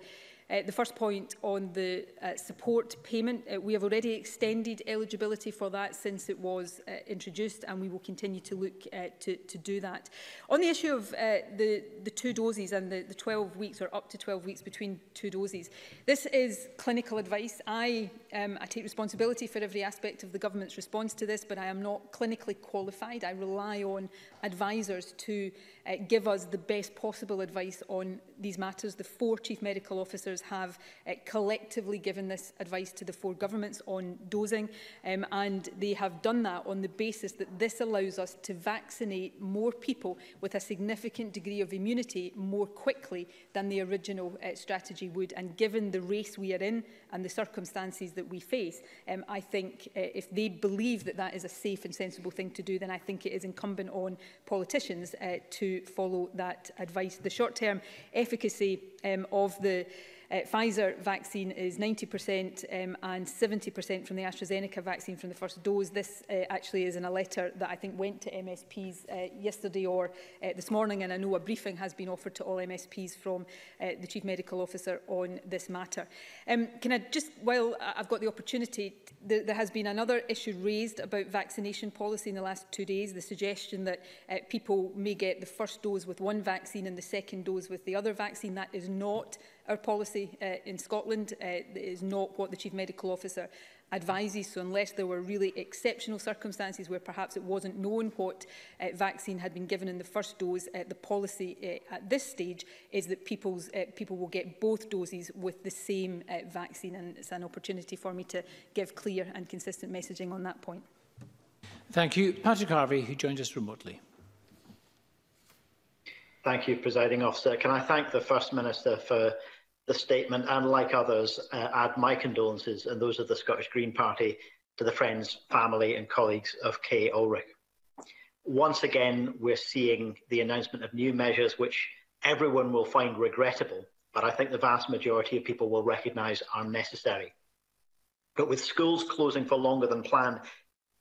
Uh, the first point on the uh, support payment, uh, we have already extended eligibility for that since it was uh, introduced and we will continue to look uh, to, to do that. On the issue of uh, the, the two doses and the, the 12 weeks or up to 12 weeks between two doses, this is clinical advice. I, um, I take responsibility for every aspect of the government's response to this, but I am not clinically qualified. I rely on advisers to uh, give us the best possible advice on these matters. The four chief medical officers ministers have uh, collectively given this advice to the four governments on dosing um, and they have done that on the basis that this allows us to vaccinate more people with a significant degree of immunity more quickly than the original uh, strategy would and given the race we are in and the circumstances that we face um, I think uh, if they believe that that is a safe and sensible thing to do then I think it is incumbent on politicians uh, to follow that advice the short term efficacy um, of the uh, Pfizer vaccine is 90% um, and 70% from the AstraZeneca vaccine from the first dose. This uh, actually is in a letter that I think went to MSPs uh, yesterday or uh, this morning, and I know a briefing has been offered to all MSPs from uh, the Chief Medical Officer on this matter. Um, can I just, while I've got the opportunity, there, there has been another issue raised about vaccination policy in the last two days, the suggestion that uh, people may get the first dose with one vaccine and the second dose with the other vaccine. That is not our policy uh, in Scotland. Uh, is not what the Chief Medical Officer advises. So unless there were really exceptional circumstances where perhaps it wasn't known what uh, vaccine had been given in the first dose, uh, the policy uh, at this stage is that people's, uh, people will get both doses with the same uh, vaccine. And it's an opportunity for me to give clear and consistent messaging on that point. Thank you. Patrick Harvey, who joined us remotely. Thank you, Presiding Officer. Can I thank the First Minister for the statement and, like others, uh, add my condolences and those of the Scottish Green Party to the friends, family and colleagues of Kay Ulrich. Once again, we're seeing the announcement of new measures which everyone will find regrettable, but I think the vast majority of people will recognise are necessary. But with schools closing for longer than planned,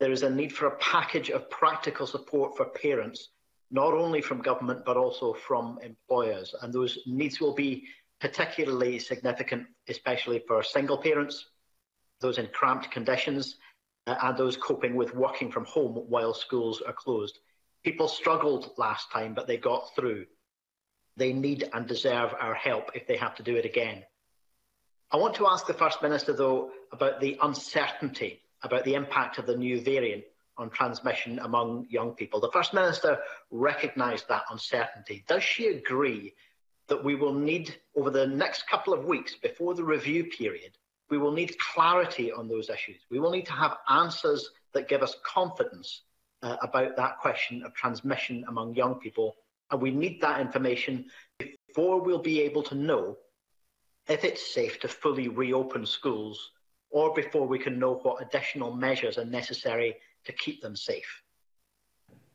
there is a need for a package of practical support for parents not only from government but also from employers. And those needs will be particularly significant, especially for single parents, those in cramped conditions, uh, and those coping with working from home while schools are closed. People struggled last time, but they got through. They need and deserve our help if they have to do it again. I want to ask the First Minister, though, about the uncertainty about the impact of the new variant on transmission among young people. The First Minister recognised that uncertainty. Does she agree that we will need, over the next couple of weeks before the review period, we will need clarity on those issues? We will need to have answers that give us confidence uh, about that question of transmission among young people. And we need that information before we'll be able to know if it's safe to fully reopen schools or before we can know what additional measures are necessary to keep them safe.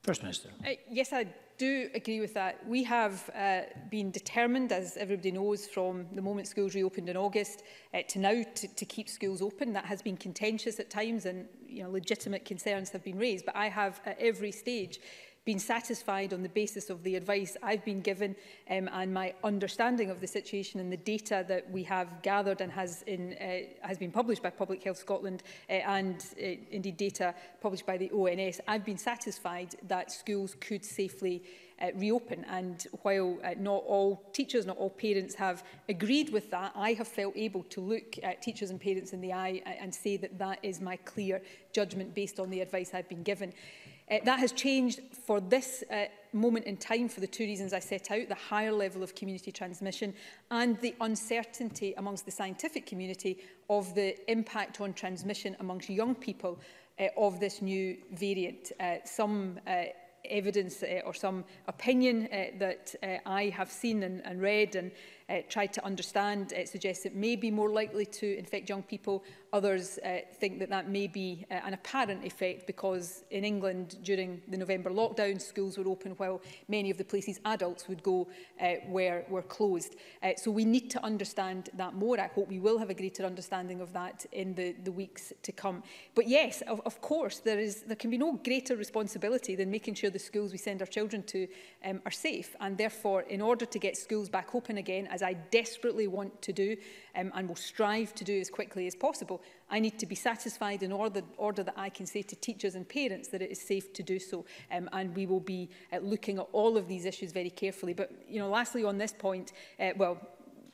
First Minister. Uh, yes, I do agree with that. We have uh, been determined, as everybody knows, from the moment schools reopened in August uh, to now to, to keep schools open. That has been contentious at times and you know, legitimate concerns have been raised, but I have at every stage been satisfied on the basis of the advice I've been given um, and my understanding of the situation and the data that we have gathered and has, in, uh, has been published by Public Health Scotland uh, and uh, indeed data published by the ONS, I've been satisfied that schools could safely uh, reopen. And while uh, not all teachers, not all parents have agreed with that, I have felt able to look at teachers and parents in the eye uh, and say that that is my clear judgment based on the advice I've been given. Uh, that has changed for this uh, moment in time for the two reasons I set out, the higher level of community transmission and the uncertainty amongst the scientific community of the impact on transmission amongst young people uh, of this new variant. Uh, some uh, evidence uh, or some opinion uh, that uh, I have seen and, and read and uh, tried to understand uh, suggests it may be more likely to infect young people. Others uh, think that that may be uh, an apparent effect because in England during the November lockdown schools were open while many of the places adults would go uh, were, were closed. Uh, so we need to understand that more. I hope we will have a greater understanding of that in the, the weeks to come. But yes, of, of course, there, is, there can be no greater responsibility than making sure the schools we send our children to um, are safe. And therefore, in order to get schools back open again, as as I desperately want to do um, and will strive to do as quickly as possible, I need to be satisfied in order, order that I can say to teachers and parents that it is safe to do so. Um, and we will be uh, looking at all of these issues very carefully. But, you know, lastly on this point, uh, well,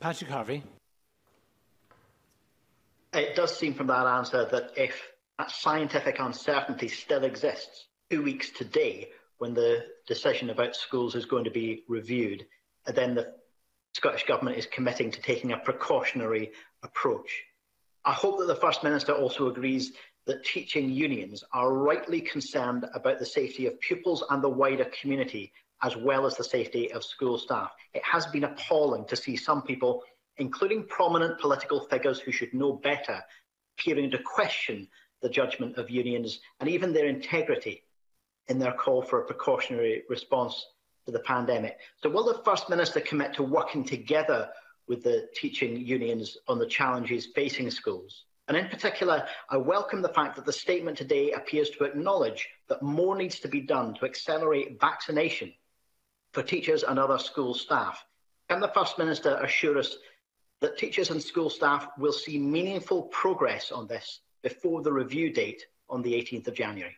Patrick Harvey. It does seem from that answer that if that scientific uncertainty still exists two weeks today, when the decision about schools is going to be reviewed, then the Scottish Government is committing to taking a precautionary approach. I hope that the First Minister also agrees that teaching unions are rightly concerned about the safety of pupils and the wider community as well as the safety of school staff. It has been appalling to see some people, including prominent political figures who should know better, peering to question the judgment of unions and even their integrity in their call for a precautionary response to the pandemic. So, will the First Minister commit to working together with the teaching unions on the challenges facing schools? And in particular, I welcome the fact that the statement today appears to acknowledge that more needs to be done to accelerate vaccination for teachers and other school staff. Can the First Minister assure us that teachers and school staff will see meaningful progress on this before the review date on the 18th of January?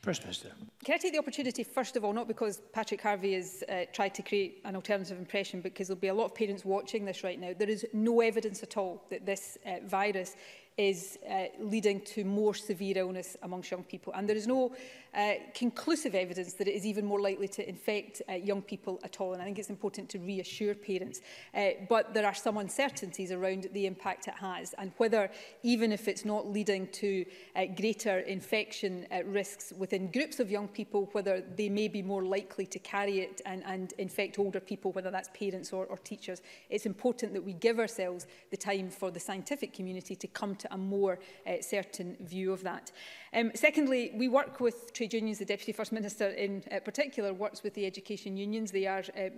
First Minister. Can I take the opportunity, first of all, not because Patrick Harvey has uh, tried to create an alternative impression, because there'll be a lot of parents watching this right now. There is no evidence at all that this uh, virus is uh, leading to more severe illness amongst young people. And there is no uh, conclusive evidence that it is even more likely to infect uh, young people at all. And I think it's important to reassure parents. Uh, but there are some uncertainties around the impact it has and whether, even if it's not leading to uh, greater infection uh, risks within groups of young people, whether they may be more likely to carry it and, and infect older people, whether that's parents or, or teachers. It's important that we give ourselves the time for the scientific community to come to a more uh, certain view of that. Um, secondly, we work with trade unions. The Deputy First Minister in uh, particular works with the education unions. They are uh,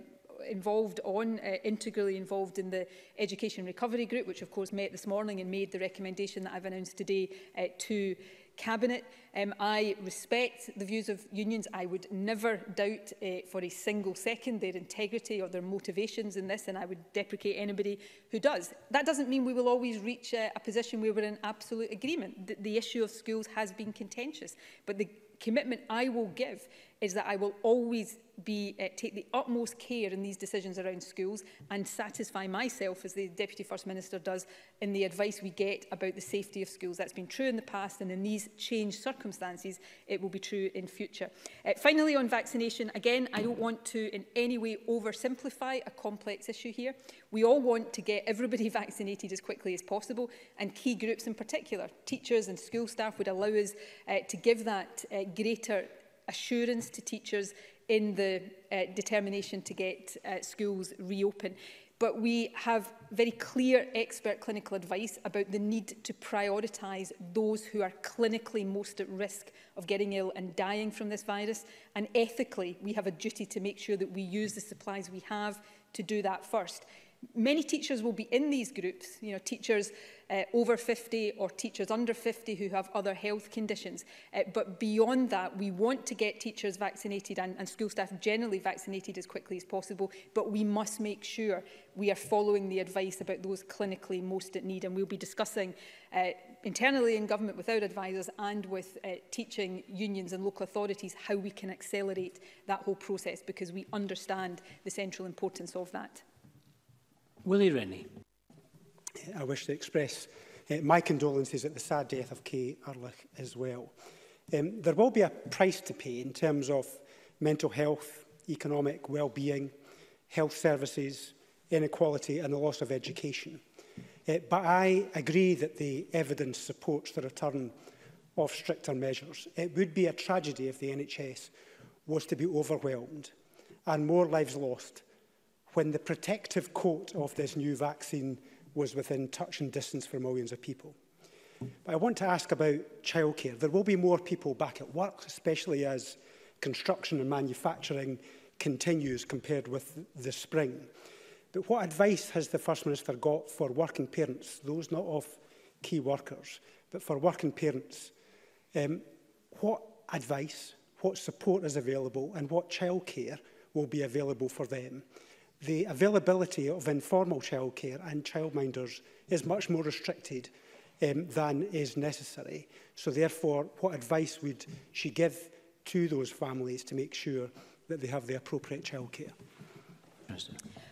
involved on, uh, integrally involved in the Education Recovery Group, which of course met this morning and made the recommendation that I've announced today uh, to Cabinet. Um, I respect the views of unions. I would never doubt uh, for a single second their integrity or their motivations in this, and I would deprecate anybody who does. That doesn't mean we will always reach uh, a position where we're in absolute agreement. The, the issue of schools has been contentious, but the commitment I will give is that I will always be, uh, take the utmost care in these decisions around schools and satisfy myself, as the Deputy First Minister does, in the advice we get about the safety of schools. That's been true in the past, and in these changed circumstances, it will be true in future. Uh, finally, on vaccination, again, I don't want to in any way oversimplify a complex issue here. We all want to get everybody vaccinated as quickly as possible, and key groups in particular, teachers and school staff would allow us uh, to give that uh, greater assurance to teachers in the uh, determination to get uh, schools reopened. But we have very clear expert clinical advice about the need to prioritise those who are clinically most at risk of getting ill and dying from this virus. And ethically, we have a duty to make sure that we use the supplies we have to do that first. Many teachers will be in these groups, you know, teachers uh, over 50 or teachers under 50 who have other health conditions. Uh, but beyond that, we want to get teachers vaccinated and, and school staff generally vaccinated as quickly as possible. But we must make sure we are following the advice about those clinically most at need. And we'll be discussing uh, internally in government with our advisers and with uh, teaching unions and local authorities how we can accelerate that whole process because we understand the central importance of that. Willie Rennie. I wish to express uh, my condolences at the sad death of Kay Erlich as well. Um, there will be a price to pay in terms of mental health, economic well-being, health services, inequality and the loss of education. Uh, but I agree that the evidence supports the return of stricter measures. It would be a tragedy if the NHS was to be overwhelmed and more lives lost when the protective coat of this new vaccine was within touch and distance for millions of people. But I want to ask about childcare. There will be more people back at work, especially as construction and manufacturing continues compared with the spring. But what advice has the First Minister got for working parents, those not of key workers, but for working parents? Um, what advice, what support is available and what childcare will be available for them? the availability of informal childcare and childminders is much more restricted um, than is necessary. So therefore, what advice would she give to those families to make sure that they have the appropriate childcare?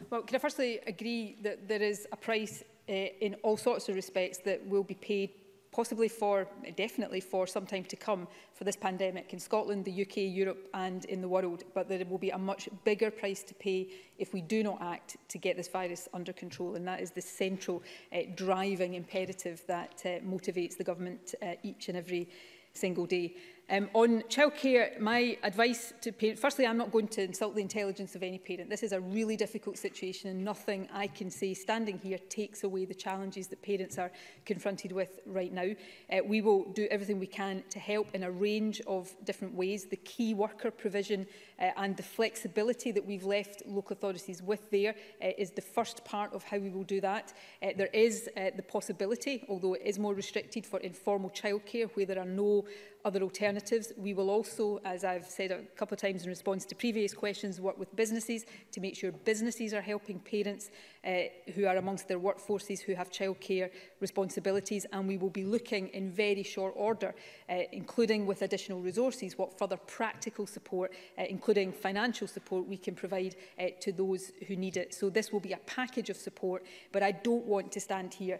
Well, can I firstly agree that there is a price uh, in all sorts of respects that will be paid possibly for, definitely for some time to come for this pandemic in Scotland, the UK, Europe and in the world. But there will be a much bigger price to pay if we do not act to get this virus under control. And that is the central uh, driving imperative that uh, motivates the government uh, each and every single day. Um, on childcare, my advice to parents, firstly, I'm not going to insult the intelligence of any parent. This is a really difficult situation and nothing I can say standing here takes away the challenges that parents are confronted with right now. Uh, we will do everything we can to help in a range of different ways. The key worker provision uh, and the flexibility that we've left local authorities with there uh, is the first part of how we will do that. Uh, there is uh, the possibility, although it is more restricted, for informal childcare where there are no other alternatives alternatives. We will also, as I've said a couple of times in response to previous questions, work with businesses to make sure businesses are helping parents uh, who are amongst their workforces who have childcare responsibilities. And we will be looking in very short order, uh, including with additional resources, what further practical support, uh, including financial support, we can provide uh, to those who need it. So this will be a package of support, but I don't want to stand here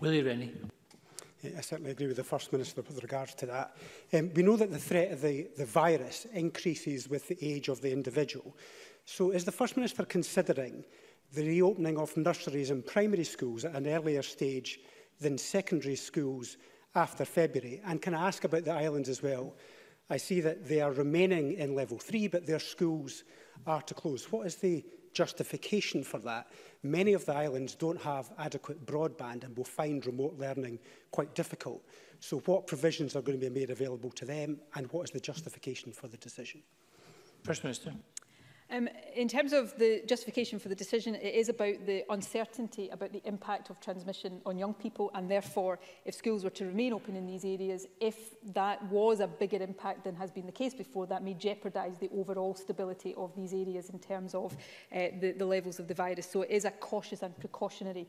Willie Rennie. I certainly agree with the First Minister with regards to that. Um, we know that the threat of the, the virus increases with the age of the individual. So is the First Minister considering the reopening of nurseries and primary schools at an earlier stage than secondary schools after February? And can I ask about the islands as well? I see that they are remaining in level three, but their schools are to close. What is the justification for that? Many of the islands don't have adequate broadband and will find remote learning quite difficult. So what provisions are going to be made available to them and what is the justification for the decision? First Minister. Um, in terms of the justification for the decision, it is about the uncertainty about the impact of transmission on young people and therefore if schools were to remain open in these areas, if that was a bigger impact than has been the case before, that may jeopardise the overall stability of these areas in terms of uh, the, the levels of the virus. So it is a cautious and precautionary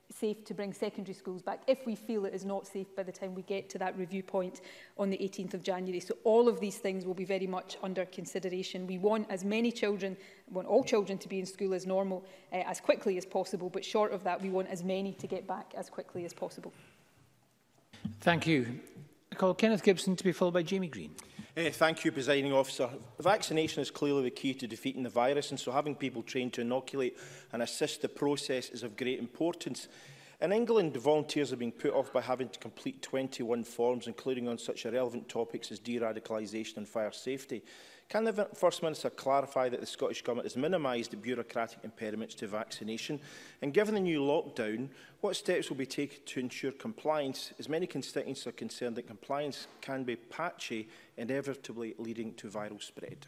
safe to bring secondary schools back if we feel it is not safe by the time we get to that review point on the 18th of January. So all of these things will be very much under consideration. We want as many children, want all children to be in school as normal uh, as quickly as possible, but short of that, we want as many to get back as quickly as possible. Thank you. I call Kenneth Gibson to be followed by Jamie Green. Uh, thank you, Presiding Officer. Vaccination is clearly the key to defeating the virus, and so having people trained to inoculate and assist the process is of great importance. In England, volunteers are being put off by having to complete 21 forms, including on such irrelevant topics as de-radicalisation and fire safety. Can the First Minister clarify that the Scottish Government has minimised the bureaucratic impediments to vaccination? And given the new lockdown, what steps will be taken to ensure compliance, as many constituents are concerned that compliance can be patchy, inevitably leading to viral spread?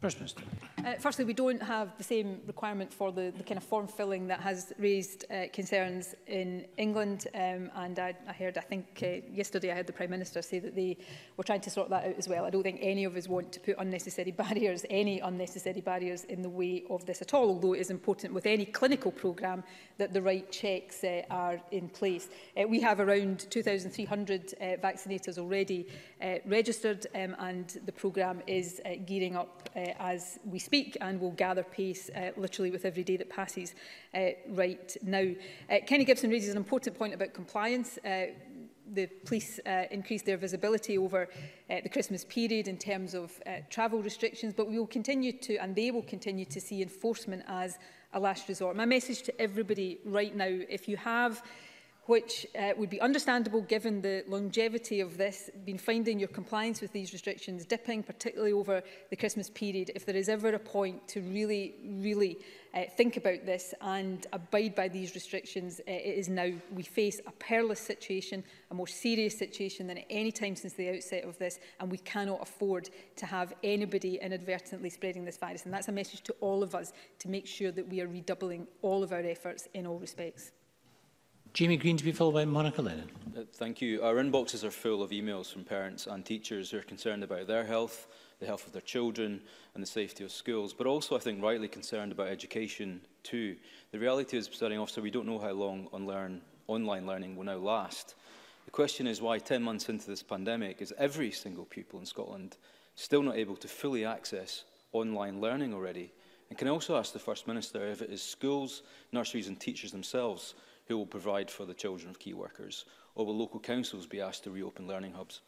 First Minister. Uh, firstly, we don't have the same requirement for the, the kind of form filling that has raised uh, concerns in England. Um, and I, I heard, I think uh, yesterday I heard the Prime Minister say that they were trying to sort that out as well. I don't think any of us want to put unnecessary barriers, any unnecessary barriers in the way of this at all, although it is important with any clinical programme that the right checks uh, are in place. Uh, we have around 2,300 uh, vaccinators already uh, registered um, and the programme is uh, gearing up uh, Uh, as we speak and will gather pace uh, literally with every day that passes uh, right now. Uh, Kenny Gibson raises an important point about compliance. Uh, the police uh, increased their visibility over uh, the Christmas period in terms of uh, travel restrictions, but we will continue to, and they will continue to see enforcement as a last resort. My message to everybody right now, if you have which uh, would be understandable given the longevity of this, been finding your compliance with these restrictions dipping, particularly over the Christmas period, if there is ever a point to really, really uh, think about this and abide by these restrictions, uh, it is now. We face a perilous situation, a more serious situation than at any time since the outset of this, and we cannot afford to have anybody inadvertently spreading this virus. And that's a message to all of us to make sure that we are redoubling all of our efforts in all respects. Jamie Green to be followed by Monica Lennon. Uh, thank you. Our inboxes are full of emails from parents and teachers who are concerned about their health, the health of their children and the safety of schools, but also, I think, rightly concerned about education too. The reality is, starting off, so we don't know how long unlearn, online learning will now last. The question is why 10 months into this pandemic is every single pupil in Scotland still not able to fully access online learning already? And can I also ask the First Minister if it is schools, nurseries and teachers themselves who will provide for the children of key workers? Or will local councils be asked to reopen learning hubs?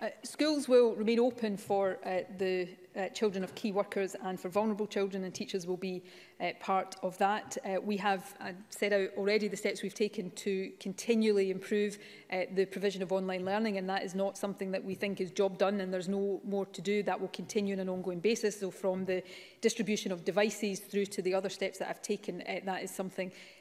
Uh, schools will remain open for uh, the uh, children of key workers and for vulnerable children and teachers will be uh, part of that. Uh, we have uh, set out already the steps we've taken to continually improve uh, the provision of online learning and that is not something that we think is job done and there's no more to do. That will continue on an ongoing basis. So from the distribution of devices through to the other steps that I've taken, uh, that is something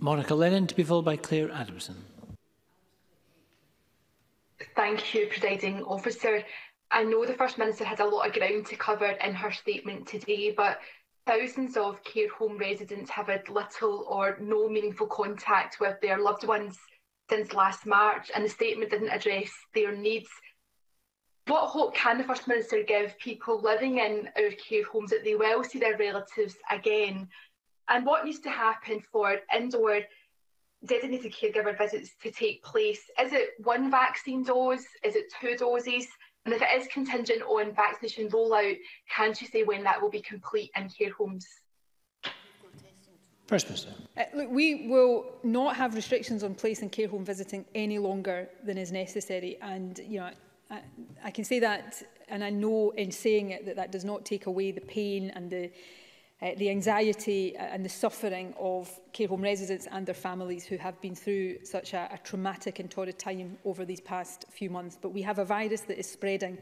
Monica Lennon to be followed by Claire Adamson. Thank you, Presiding Officer. I know the First Minister had a lot of ground to cover in her statement today, but thousands of care home residents have had little or no meaningful contact with their loved ones since last March, and the statement didn't address their needs. What hope can the First Minister give people living in our care homes that they will see their relatives again? And what needs to happen for indoor designated caregiver visits to take place? Is it one vaccine dose? Is it two doses? And if it is contingent on vaccination rollout, can she say when that will be complete in care homes? First Minister. Uh, look, we will not have restrictions on place and care home visiting any longer than is necessary. And, you know, I, I can say that, and I know in saying it that that does not take away the pain and the uh, the anxiety uh, and the suffering of care home residents and their families who have been through such a, a traumatic and torrid time over these past few months. But we have a virus that is spreading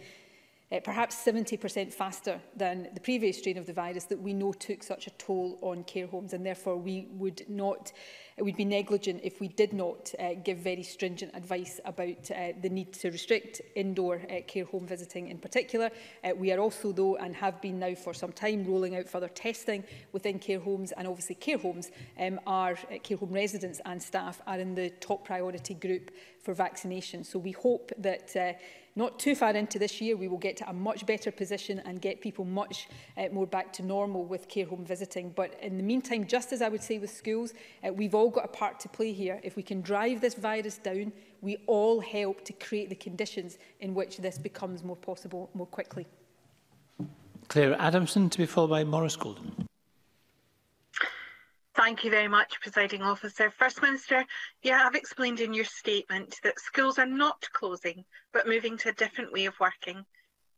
uh, perhaps 70% faster than the previous strain of the virus that we know took such a toll on care homes and therefore we would not we'd be negligent if we did not uh, give very stringent advice about uh, the need to restrict indoor uh, care home visiting in particular. Uh, we are also, though, and have been now for some time, rolling out further testing within care homes and obviously care homes um, are, uh, care home residents and staff are in the top priority group for vaccination. So we hope that uh, not too far into this year, we will get to a much better position and get people much uh, more back to normal with care home visiting. But in the meantime, just as I would say with schools, uh, we've all got a part to play here. If we can drive this virus down, we all help to create the conditions in which this becomes more possible more quickly. Claire Adamson to be followed by Morris Golden. Thank you very much, Presiding Officer. First Minister, you have explained in your statement that schools are not closing but moving to a different way of working,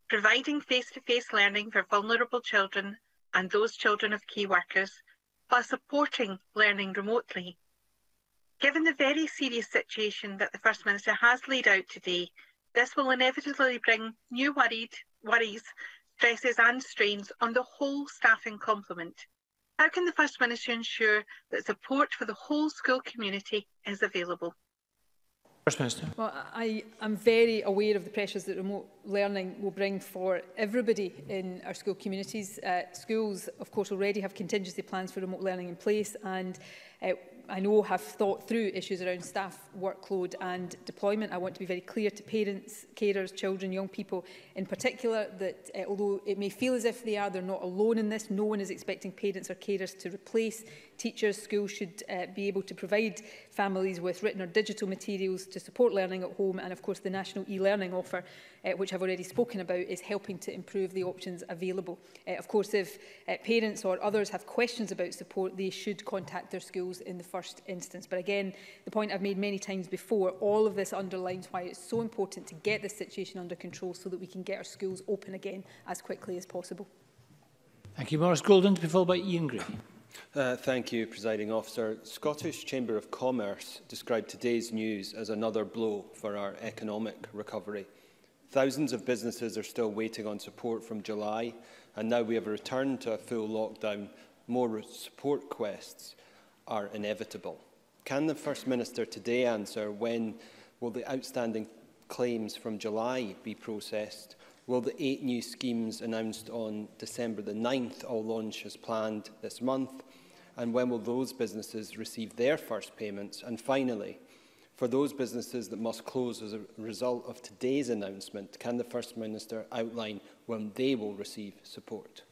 providing face to face learning for vulnerable children and those children of key workers, while supporting learning remotely. Given the very serious situation that the First Minister has laid out today, this will inevitably bring new worried, worries, stresses, and strains on the whole staffing complement How can the First Minister ensure that support for the whole school community is available? First Minister. Well, I am very aware of the pressures that remote learning will bring for everybody in our school communities. Uh, schools, of course, already have contingency plans for remote learning in place and uh, I know have thought through issues around staff workload and deployment. I want to be very clear to parents, carers, children, young people in particular that uh, although it may feel as if they are, they're not alone in this. No one is expecting parents or carers to replace teachers. Schools should uh, be able to provide families with written or digital materials to support learning at home and of course the national e-learning offer uh, which I've already spoken about, is helping to improve the options available. Uh, of course, if uh, parents or others have questions about support, they should contact their schools in the first instance. But again, the point I've made many times before, all of this underlines why it's so important to get the situation under control so that we can get our schools open again as quickly as possible. Thank you, Morris Golden, to be followed by Ian Gray. Uh, thank you, Presiding Officer. Scottish Chamber of Commerce described today's news as another blow for our economic recovery. Thousands of businesses are still waiting on support from July, and now we have a return to a full lockdown. More support quests are inevitable. Can the First Minister today answer when will the outstanding claims from July be processed? Will the eight new schemes announced on December the 9th all launch as planned this month? And when will those businesses receive their first payments? And finally, for those businesses that must close as a result of today's announcement, can the First Minister outline when they will receive support?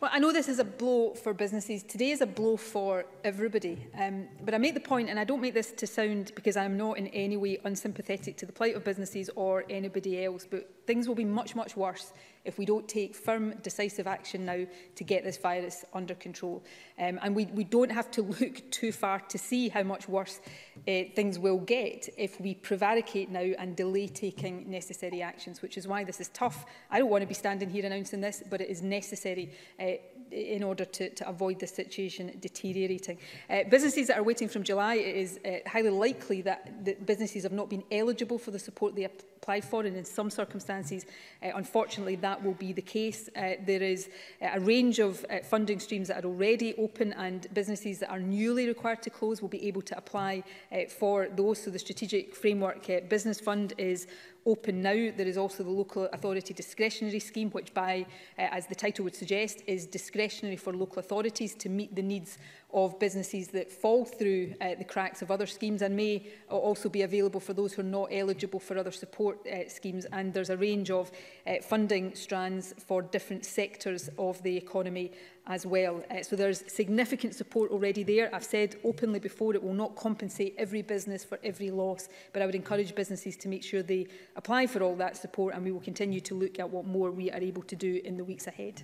Well, I know this is a blow for businesses. Today is a blow for everybody. Um, but I make the point, and I don't make this to sound because I'm not in any way unsympathetic to the plight of businesses or anybody else, but Things will be much, much worse if we don't take firm, decisive action now to get this virus under control. Um, and we, we don't have to look too far to see how much worse uh, things will get if we prevaricate now and delay taking necessary actions, which is why this is tough. I don't want to be standing here announcing this, but it is necessary. Uh, in order to, to avoid the situation deteriorating. Uh, businesses that are waiting from July, it is uh, highly likely that the businesses have not been eligible for the support they apply for, and in some circumstances, uh, unfortunately, that will be the case. Uh, there is uh, a range of uh, funding streams that are already open, and businesses that are newly required to close will be able to apply uh, for those. So the Strategic Framework uh, Business Fund is open now. There is also the local authority discretionary scheme, which by, uh, as the title would suggest, is discretionary for local authorities to meet the needs of businesses that fall through uh, the cracks of other schemes and may also be available for those who are not eligible for other support uh, schemes. And there's a range of uh, funding strands for different sectors of the economy as well. Uh, so there's significant support already there. I've said openly before it will not compensate every business for every loss, but I would encourage businesses to make sure they apply for all that support and we will continue to look at what more we are able to do in the weeks ahead.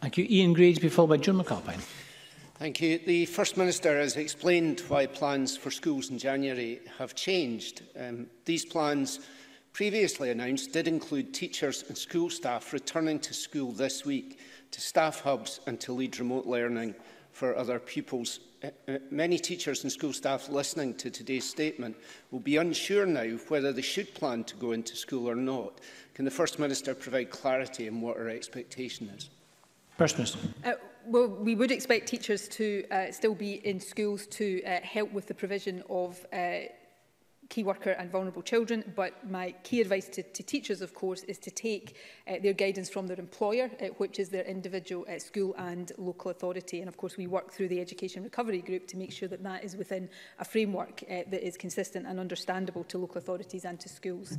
Thank you. Ian Grades, before by John McAlpine. Thank you. The First Minister has explained why plans for schools in January have changed. Um, these plans previously announced did include teachers and school staff returning to school this week to staff hubs and to lead remote learning for other pupils. Uh, uh, many teachers and school staff listening to today's statement will be unsure now whether they should plan to go into school or not. Can the First Minister provide clarity on what our expectation is? First Minister. Uh, well, we would expect teachers to uh, still be in schools to uh, help with the provision of uh, key worker and vulnerable children, but my key advice to, to teachers, of course, is to take uh, their guidance from their employer, uh, which is their individual uh, school and local authority. And of course, we work through the Education Recovery Group to make sure that that is within a framework uh, that is consistent and understandable to local authorities and to schools.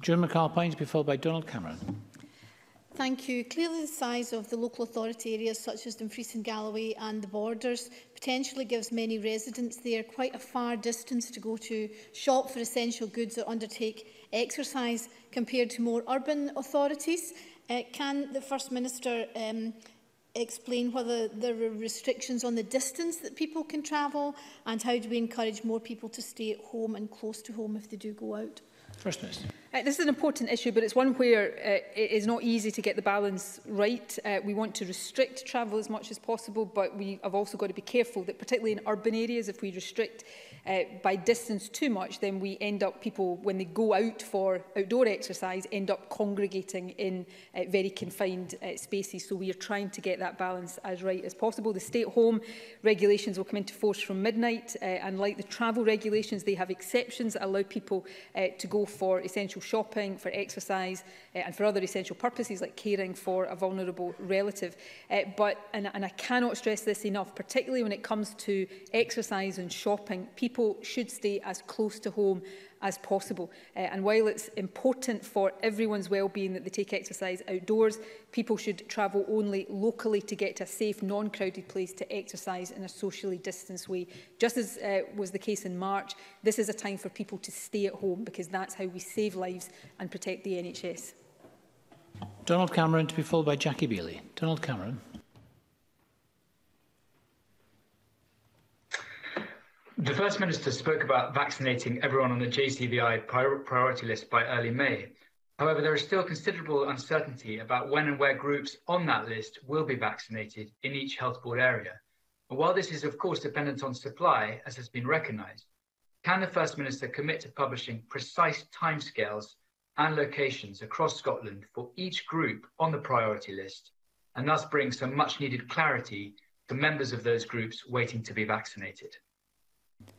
June McCall Pines, be followed by Donald Cameron. Thank you. Clearly the size of the local authority areas such as Dumfries and Galloway and the borders potentially gives many residents there quite a far distance to go to shop for essential goods or undertake exercise compared to more urban authorities. Uh, can the First Minister um, explain whether there are restrictions on the distance that people can travel and how do we encourage more people to stay at home and close to home if they do go out? First Minister. Uh, this is an important issue, but it's one where uh, it is not easy to get the balance right. Uh, we want to restrict travel as much as possible, but we have also got to be careful that particularly in urban areas, if we restrict uh, by distance too much, then we end up people, when they go out for outdoor exercise, end up congregating in uh, very confined uh, spaces. So we are trying to get that balance as right as possible. The stay home regulations will come into force from midnight, uh, and like the travel regulations, they have exceptions that allow people uh, to go for essential shopping, for exercise, uh, and for other essential purposes like caring for a vulnerable relative. Uh, but, and, and I cannot stress this enough, particularly when it comes to exercise and shopping, people people should stay as close to home as possible. Uh, and while it's important for everyone's well-being that they take exercise outdoors, people should travel only locally to get to a safe, non-crowded place to exercise in a socially distanced way. Just as uh, was the case in March, this is a time for people to stay at home because that's how we save lives and protect the NHS. Donald Cameron to be followed by Jackie Bailey. Donald Cameron. The First Minister spoke about vaccinating everyone on the JCVI priority list by early May. However, there is still considerable uncertainty about when and where groups on that list will be vaccinated in each health board area. And while this is, of course, dependent on supply, as has been recognised, can the First Minister commit to publishing precise timescales and locations across Scotland for each group on the priority list and thus bring some much needed clarity to members of those groups waiting to be vaccinated?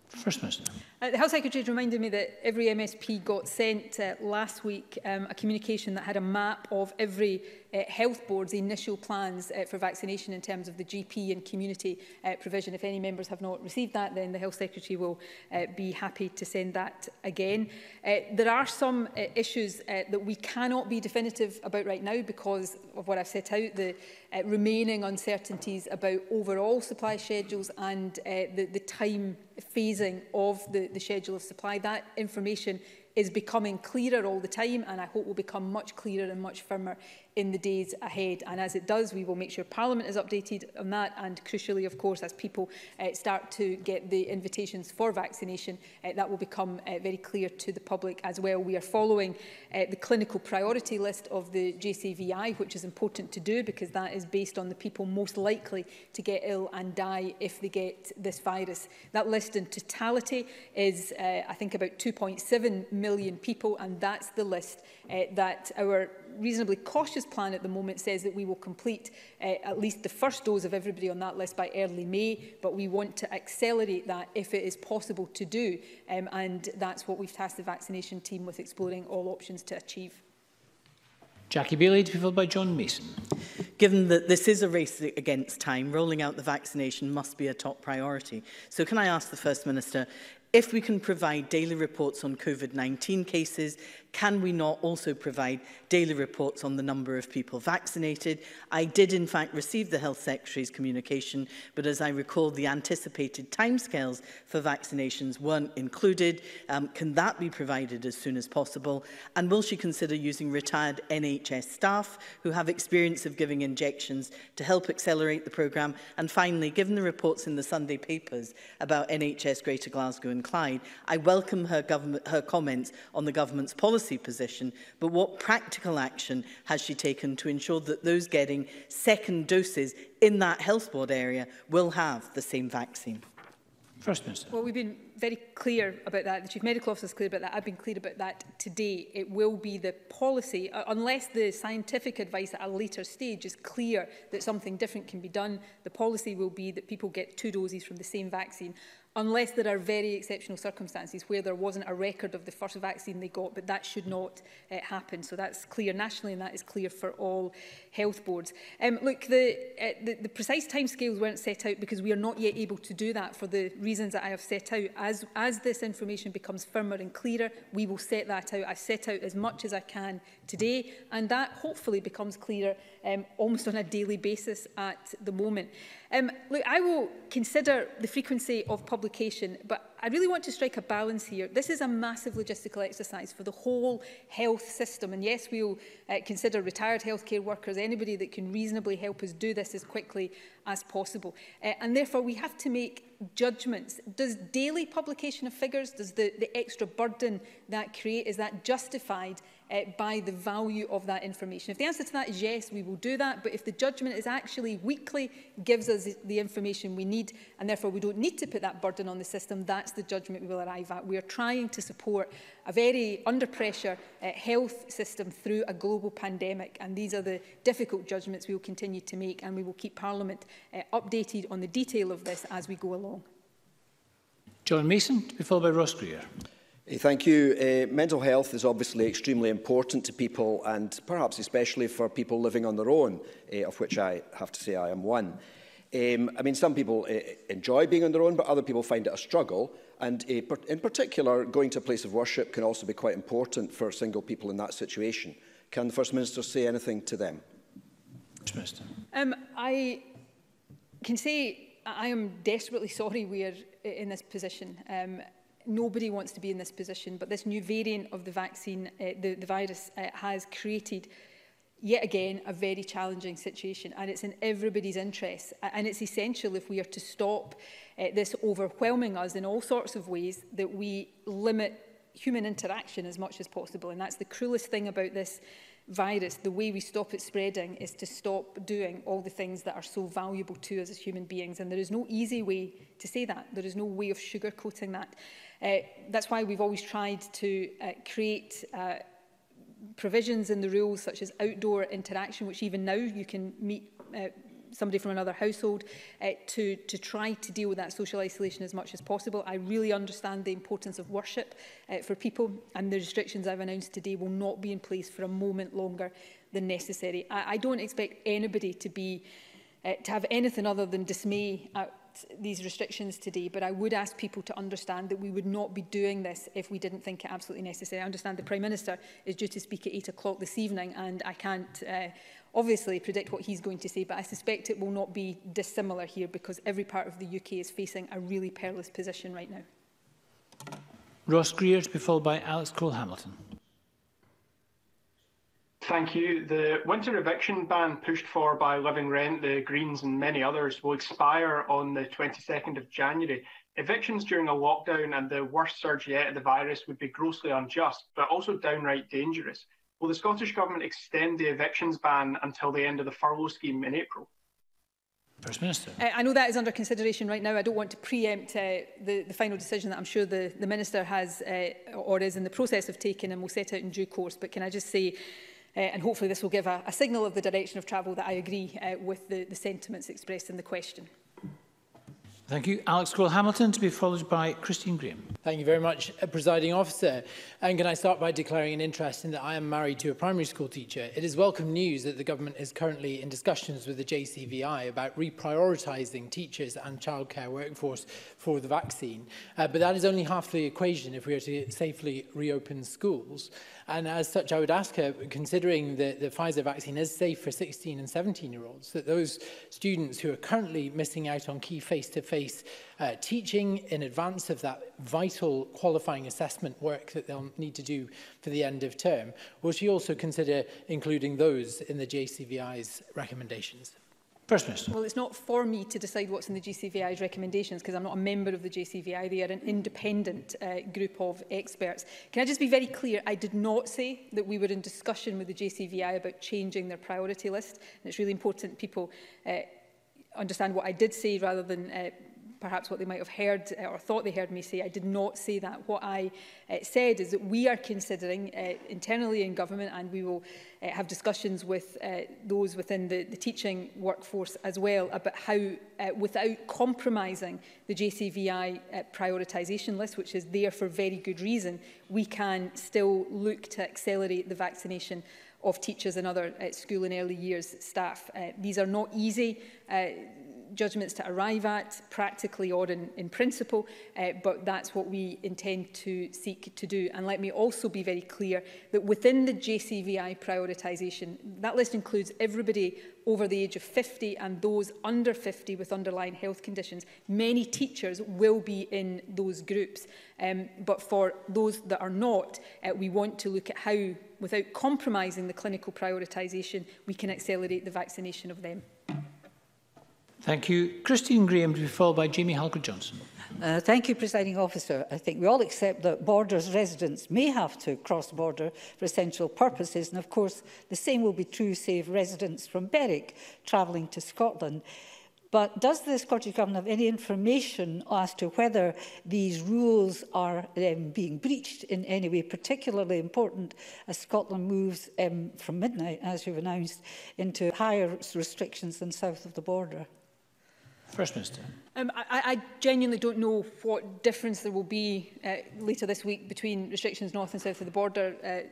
First Minister. Uh, the Health Secretary reminded me that every MSP got sent uh, last week um, a communication that had a map of every uh, health board's initial plans uh, for vaccination in terms of the GP and community uh, provision. If any members have not received that, then the Health Secretary will uh, be happy to send that again. Uh, there are some uh, issues uh, that we cannot be definitive about right now because of what I've set out, the uh, remaining uncertainties about overall supply schedules and uh, the, the time phasing of the the, schedule of supply. That information is becoming clearer all the time and I hope will become much clearer and much firmer in the days ahead. And as it does, we will make sure Parliament is updated on that. And crucially, of course, as people uh, start to get the invitations for vaccination, uh, that will become uh, very clear to the public as well. We are following uh, the clinical priority list of the JCVI, which is important to do because that is based on the people most likely to get ill and die if they get this virus. That list in totality is, uh, I think, about 2.7 million people, and that's the list uh, that our reasonably cautious plan at the moment says that we will complete uh, at least the first dose of everybody on that list by early May, but we want to accelerate that if it is possible to do. Um, and that's what we've tasked the vaccination team with exploring all options to achieve. Jackie Bailey to be followed by John Mason. Given that this is a race against time, rolling out the vaccination must be a top priority. So can I ask the First Minister if we can provide daily reports on COVID-19 cases, can we not also provide daily reports on the number of people vaccinated? I did in fact receive the Health Secretary's communication, but as I recall, the anticipated timescales for vaccinations weren't included. Um, can that be provided as soon as possible? And will she consider using retired NHS staff who have experience of giving injections to help accelerate the programme? And finally, given the reports in the Sunday papers about NHS Greater Glasgow and Clyde, I welcome her, government, her comments on the government's policy policy position, but what practical action has she taken to ensure that those getting second doses in that health board area will have the same vaccine? First Minister. Well, we've been very clear about that. The Chief Medical Officer is clear about that. I've been clear about that today. It will be the policy, uh, unless the scientific advice at a later stage is clear that something different can be done, the policy will be that people get two doses from the same vaccine unless there are very exceptional circumstances where there wasn't a record of the first vaccine they got, but that should not uh, happen. So that's clear nationally and that is clear for all health boards. Um, look, the, uh, the, the precise timescales weren't set out because we are not yet able to do that for the reasons that I have set out. As, as this information becomes firmer and clearer, we will set that out. I've set out as much as I can today, and that hopefully becomes clearer um, almost on a daily basis at the moment. Um, look, I will consider the frequency of publication, but I really want to strike a balance here. This is a massive logistical exercise for the whole health system. And yes, we'll uh, consider retired healthcare workers, anybody that can reasonably help us do this as quickly as possible. Uh, and therefore, we have to make judgments. Does daily publication of figures, does the, the extra burden that create, is that justified uh, by the value of that information. If the answer to that is yes, we will do that, but if the judgment is actually weekly, gives us the information we need, and therefore we don't need to put that burden on the system, that's the judgment we will arrive at. We are trying to support a very under pressure uh, health system through a global pandemic, and these are the difficult judgments we will continue to make, and we will keep Parliament uh, updated on the detail of this as we go along. John Mason, to be followed by Ross Greer. Eh, thank you. Uh, mental health is obviously extremely important to people and perhaps especially for people living on their own, uh, of which I have to say I am one. Um, I mean, some people uh, enjoy being on their own, but other people find it a struggle. And uh, in particular, going to a place of worship can also be quite important for single people in that situation. Can the First Minister say anything to them? Um, I can say I am desperately sorry we are in this position. Um, nobody wants to be in this position, but this new variant of the vaccine, uh, the, the virus, uh, has created yet again a very challenging situation and it's in everybody's interest and it's essential if we are to stop uh, this overwhelming us in all sorts of ways that we limit human interaction as much as possible and that's the cruelest thing about this virus, the way we stop it spreading is to stop doing all the things that are so valuable to us as human beings. And there is no easy way to say that. There is no way of sugarcoating that. Uh, that's why we've always tried to uh, create uh, provisions in the rules such as outdoor interaction, which even now you can meet uh, somebody from another household uh, to, to try to deal with that social isolation as much as possible. I really understand the importance of worship uh, for people and the restrictions I've announced today will not be in place for a moment longer than necessary. I, I don't expect anybody to be uh, to have anything other than dismay at these restrictions today, but I would ask people to understand that we would not be doing this if we didn't think it absolutely necessary. I understand the Prime Minister is due to speak at 8 o'clock this evening, and I can't uh, obviously predict what he's going to say, but I suspect it will not be dissimilar here because every part of the UK is facing a really perilous position right now. Ross Greer to be followed by Alex Cole-Hamilton. Thank you. The winter eviction ban pushed for by Living Rent, the Greens and many others will expire on the 22nd of January. Evictions during a lockdown and the worst surge yet of the virus would be grossly unjust, but also downright dangerous. Will the Scottish Government extend the evictions ban until the end of the furlough scheme in April? First Minister. I know that is under consideration right now. I don't want to preempt uh, the, the final decision that I'm sure the, the Minister has uh, or is in the process of taking and will set out in due course. But can I just say Uh, and hopefully this will give a, a signal of the direction of travel that I agree uh, with the, the sentiments expressed in the question. Thank you. Alex Cole-Hamilton to be followed by Christine Graham. Thank you very much, uh, Presiding Officer. And can I start by declaring an interest in that I am married to a primary school teacher. It is welcome news that the government is currently in discussions with the JCVI about reprioritising teachers and childcare workforce for the vaccine. Uh, but that is only half the equation if we are to safely reopen schools. And as such, I would ask her, considering that the Pfizer vaccine is safe for 16 and 17-year-olds, that those students who are currently missing out on key face-to-face -face, uh, teaching in advance of that vital qualifying assessment work that they'll need to do for the end of term, will she also consider including those in the JCVI's recommendations? First Minister. Well, it's not for me to decide what's in the GCVI's recommendations because I'm not a member of the GCVI. They are an independent uh, group of experts. Can I just be very clear? I did not say that we were in discussion with the GCVI about changing their priority list. And it's really important people uh, understand what I did say rather than uh, perhaps what they might have heard uh, or thought they heard me say, I did not say that. What I uh, said is that we are considering uh, internally in government and we will uh, have discussions with uh, those within the, the teaching workforce as well about how, uh, without compromising the JCVI uh, prioritisation list, which is there for very good reason, we can still look to accelerate the vaccination of teachers and other uh, school and early years staff. Uh, these are not easy uh, judgments to arrive at, practically or in, in principle, uh, but that's what we intend to seek to do. And let me also be very clear that within the JCVI prioritisation, that list includes everybody over the age of 50 and those under 50 with underlying health conditions. Many teachers will be in those groups, um, but for those that are not, uh, we want to look at how, without compromising the clinical prioritisation, we can accelerate the vaccination of them. Thank you. Christine Graham to be followed by Jamie Halker-Johnson. Uh, thank you, Presiding Officer. I think we all accept that borders residents may have to cross border for essential purposes, and of course the same will be true, say, of residents from Berwick travelling to Scotland. But does the Scottish Government have any information as to whether these rules are um, being breached in any way, particularly important as Scotland moves um, from midnight, as you've announced, into higher restrictions than south of the border? First Minister. Um, I, I genuinely don't know what difference there will be uh, later this week between restrictions north and south of the border. Uh,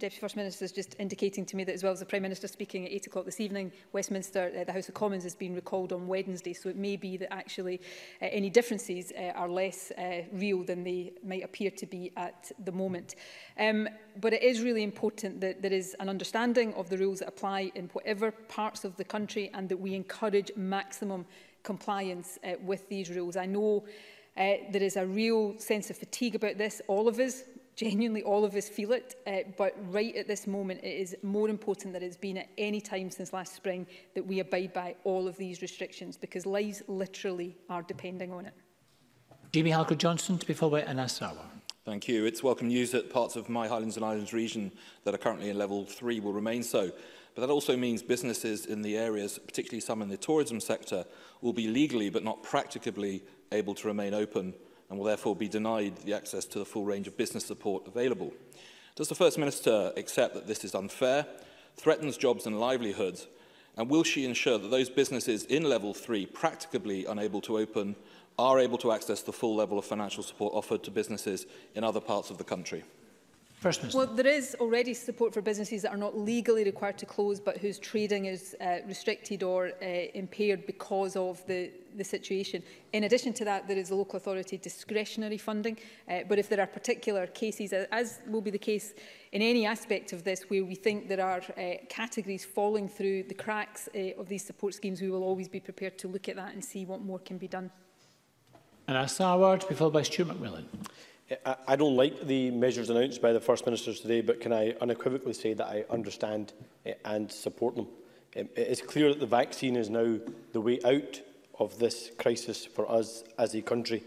Deputy First Minister is just indicating to me that as well as the Prime Minister speaking at 8 o'clock this evening, Westminster, uh, the House of Commons has been recalled on Wednesday, so it may be that actually uh, any differences uh, are less uh, real than they might appear to be at the moment. Um, but it is really important that there is an understanding of the rules that apply in whatever parts of the country and that we encourage maximum compliance uh, with these rules. I know uh, there is a real sense of fatigue about this. All of us, genuinely all of us feel it, uh, but right at this moment it is more important than it's been at any time since last spring that we abide by all of these restrictions because lives literally are depending on it. Jamie Halker-Johnson to be followed by Anas Sarwar. Thank you. It's welcome news that parts of my Highlands and Islands region that are currently in level 3 will remain so. But that also means businesses in the areas, particularly some in the tourism sector, will be legally but not practicably able to remain open and will therefore be denied the access to the full range of business support available. Does the First Minister accept that this is unfair, threatens jobs and livelihoods, and will she ensure that those businesses in level 3 practically unable to open are able to access the full level of financial support offered to businesses in other parts of the country? First Minister. Well, there is already support for businesses that are not legally required to close, but whose trading is uh, restricted or uh, impaired because of the, the situation. In addition to that, there is local authority discretionary funding. Uh, but if there are particular cases, as will be the case in any aspect of this, where we think there are uh, categories falling through the cracks uh, of these support schemes, we will always be prepared to look at that and see what more can be done. And Asa Award, to be followed by Stuart McMillan. I, I don't like the measures announced by the First Minister today, but can I unequivocally say that I understand eh, and support them? it is clear that the vaccine is now the way out of this crisis for us as a country.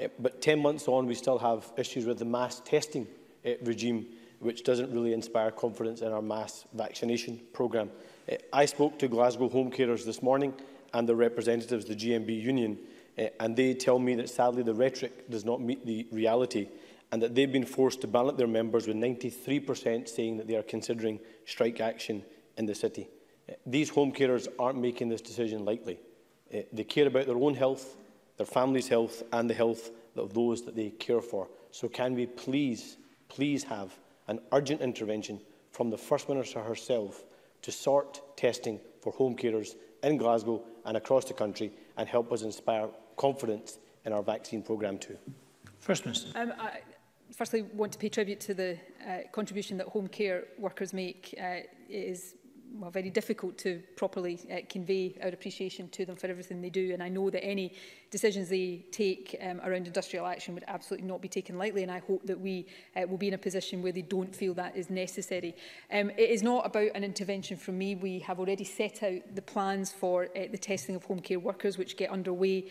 Eh, but 10 months on, we still have issues with the mass testing eh, regime, which doesn't really inspire confidence in our mass vaccination programme. I spoke to Glasgow home carers this morning and the representatives of the GMB union Uh, and they tell me that sadly the rhetoric does not meet the reality and that they've been forced to ballot their members with 93% saying that they are considering strike action in the city. Uh, these home carers aren't making this decision lightly. Uh, they care about their own health, their family's health and the health of those that they care for. So can we please, please have an urgent intervention from the First Minister herself to sort testing for home carers in Glasgow and across the country and help us inspire confident in our vaccine programme too. First Minister. Um, I firstly want to pay tribute to the uh, contribution that home care workers make. Uh, it is well, very difficult to properly uh, convey our appreciation to them for everything they do. And I know that any decisions they take um, around industrial action would absolutely not be taken lightly and I hope that we uh, will be in a position where they don't feel that is necessary. Um, it is not about an intervention from me. We have already set out the plans for uh, the testing of home care workers which get underway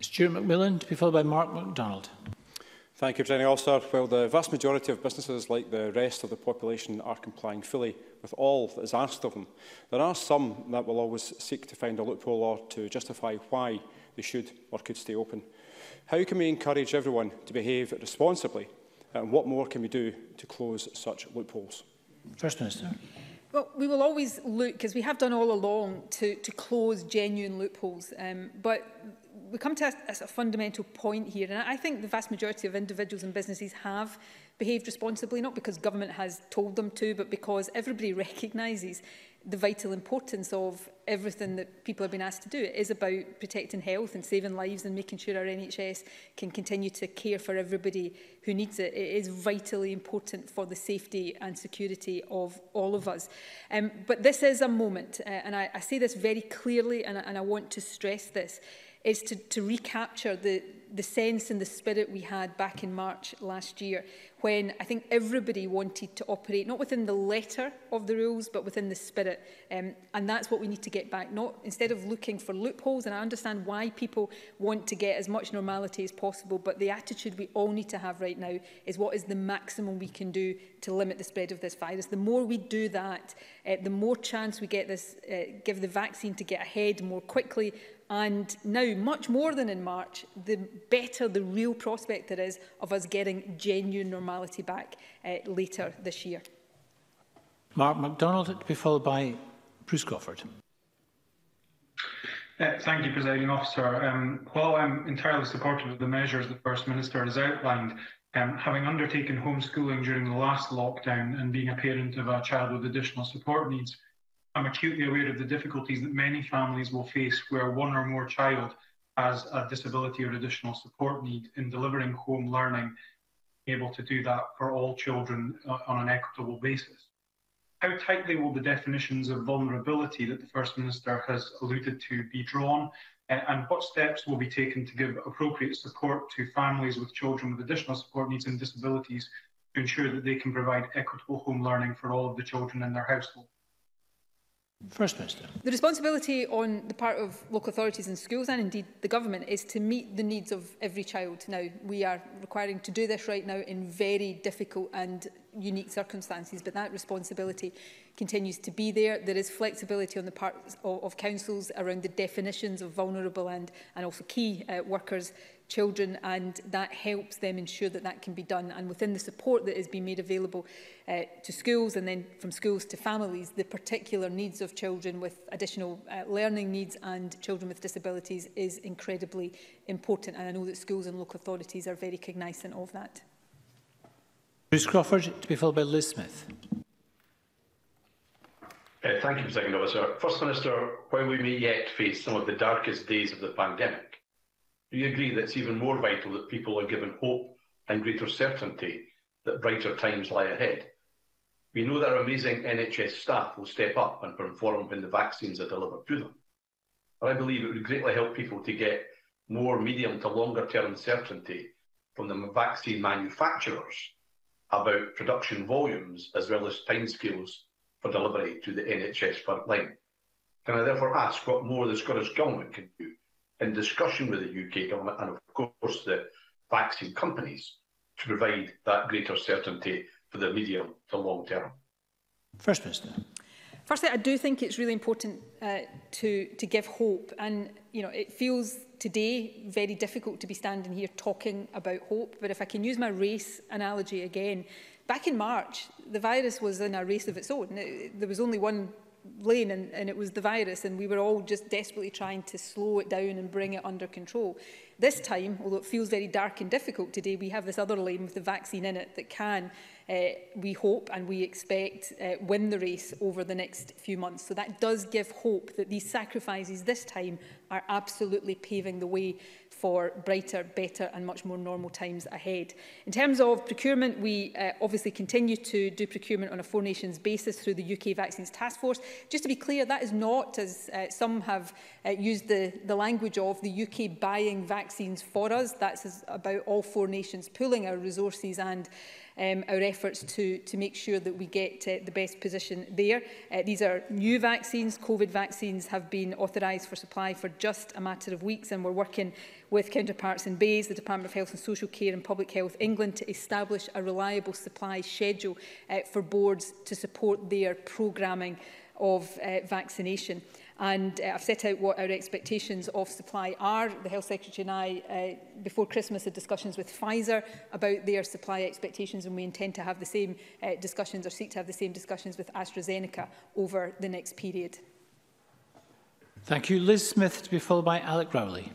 Stuart McMillan, to be followed by Mark MacDonald. Thank you, Presiding Officer. Well, the vast majority of businesses, like the rest of the population, are complying fully with all that is asked of them. There are some that will always seek to find a loophole or to justify why they should or could stay open. How can we encourage everyone to behave responsibly? And what more can we do to close such loopholes? First Minister. Well, we will always look, as we have done all along, to, to close genuine loopholes. Um, but we come to a, a, fundamental point here, and I think the vast majority of individuals and businesses have behaved responsibly, not because government has told them to, but because everybody recognises the vital importance of everything that people have been asked to do. It is about protecting health and saving lives and making sure our NHS can continue to care for everybody who needs it. It is vitally important for the safety and security of all of us. Um, but this is a moment, uh, and I, I say this very clearly and, and I want to stress this is to, to recapture the, the sense and the spirit we had back in March last year, when I think everybody wanted to operate, not within the letter of the rules, but within the spirit. Um, and that's what we need to get back. Not Instead of looking for loopholes, and I understand why people want to get as much normality as possible, but the attitude we all need to have right now is what is the maximum we can do to limit the spread of this virus. The more we do that, uh, the more chance we get this, uh, give the vaccine to get ahead more quickly, And now, much more than in March, the better the real prospect there is of us getting genuine normality back uh, later this year. Mark MacDonald to be followed by Bruce Crawford. Uh, thank you, Presiding Officer. Um, while I'm entirely supportive of the measures the First Minister has outlined, um, having undertaken homeschooling during the last lockdown and being a parent of a child with additional support needs, I'm acutely aware of the difficulties that many families will face where one or more child has a disability or additional support need in delivering home learning, able to do that for all children uh, on an equitable basis. How tightly will the definitions of vulnerability that the First Minister has alluded to be drawn? And what steps will be taken to give appropriate support to families with children with additional support needs and disabilities to ensure that they can provide equitable home learning for all of the children in their household? First Minister. The responsibility on the part of local authorities and schools and indeed the government is to meet the needs of every child. Now, we are requiring to do this right now in very difficult and unique circumstances, but that responsibility continues to be there. There is flexibility on the part of, of councils around the definitions of vulnerable and, and also key uh, workers children and that helps them ensure that that can be done and within the support that has been made available uh, to schools and then from schools to families the particular needs of children with additional uh, learning needs and children with disabilities is incredibly important and I know that schools and local authorities are very cognizant of that. Bruce Crawford to be followed by Liz Smith. Uh, thank you, President Officer. First Minister, while we may yet face some of the darkest days of the pandemic, Do you agree that it's even more vital that people are given hope and greater certainty that brighter times lie ahead? We know that our amazing NHS staff will step up and perform when the vaccines are delivered to them. But I believe it would greatly help people to get more medium to longer term certainty from the vaccine manufacturers about production volumes as well as timescales for delivery to the NHS frontline. Can I therefore ask what more the Scottish Government can do in discussion with the UK government and, of course, the vaccine companies to provide that greater certainty for the medium to long term. First Minister. Firstly, I do think it's really important uh, to, to give hope. And, you know, it feels today very difficult to be standing here talking about hope. But if I can use my race analogy again, back in March, the virus was in a race of its own. It, there was only one lane and, and it was the virus and we were all just desperately trying to slow it down and bring it under control. This time, although it feels very dark and difficult today, we have this other lane with the vaccine in it that can, uh, we hope and we expect, uh, win the race over the next few months. So that does give hope that these sacrifices this time are absolutely paving the way for brighter, better and much more normal times ahead. In terms of procurement, we uh, obviously continue to do procurement on a Four Nations basis through the UK Vaccines Task Force. Just to be clear, that is not, as uh, some have uh, used the, the language of, the UK buying vaccines for us. That's about all Four Nations pooling our resources and um, our efforts to, to make sure that we get uh, the best position there. Uh, these are new vaccines. COVID vaccines have been authorised for supply for just a matter of weeks and we're working with counterparts in Bays, the Department of Health and Social Care and Public Health England to establish a reliable supply schedule uh, for boards to support their programming of uh, vaccination. And uh, I've set out what our expectations of supply are. The Health Secretary and I, uh, before Christmas, had discussions with Pfizer about their supply expectations, and we intend to have the same uh, discussions or seek to have the same discussions with AstraZeneca over the next period. Thank you. Liz Smith to be followed by Alec Rowley.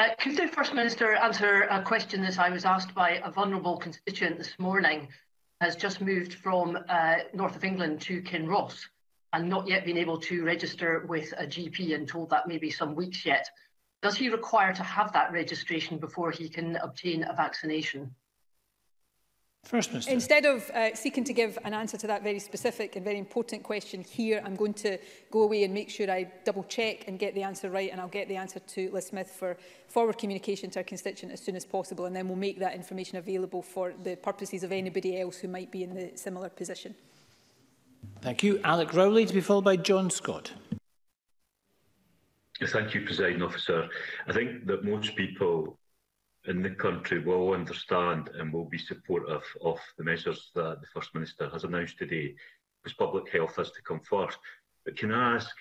Uh, could the First Minister answer a question that I was asked by a vulnerable constituent this morning has just moved from uh, north of England to Kinross and not yet been able to register with a GP and told that maybe some weeks yet. Does he require to have that registration before he can obtain a vaccination? First Minister. Instead of uh, seeking to give an answer to that very specific and very important question here, I'm going to go away and make sure I double check and get the answer right and I'll get the answer to Liz Smith for forward communication to our constituent as soon as possible and then we'll make that information available for the purposes of anybody else who might be in the similar position. Thank you. Alec Rowley to be followed by John Scott. Thank you, Presiding Officer. I think that most people in the country will understand and will be supportive of the measures that the First Minister has announced today, because public health has to come first. But can I ask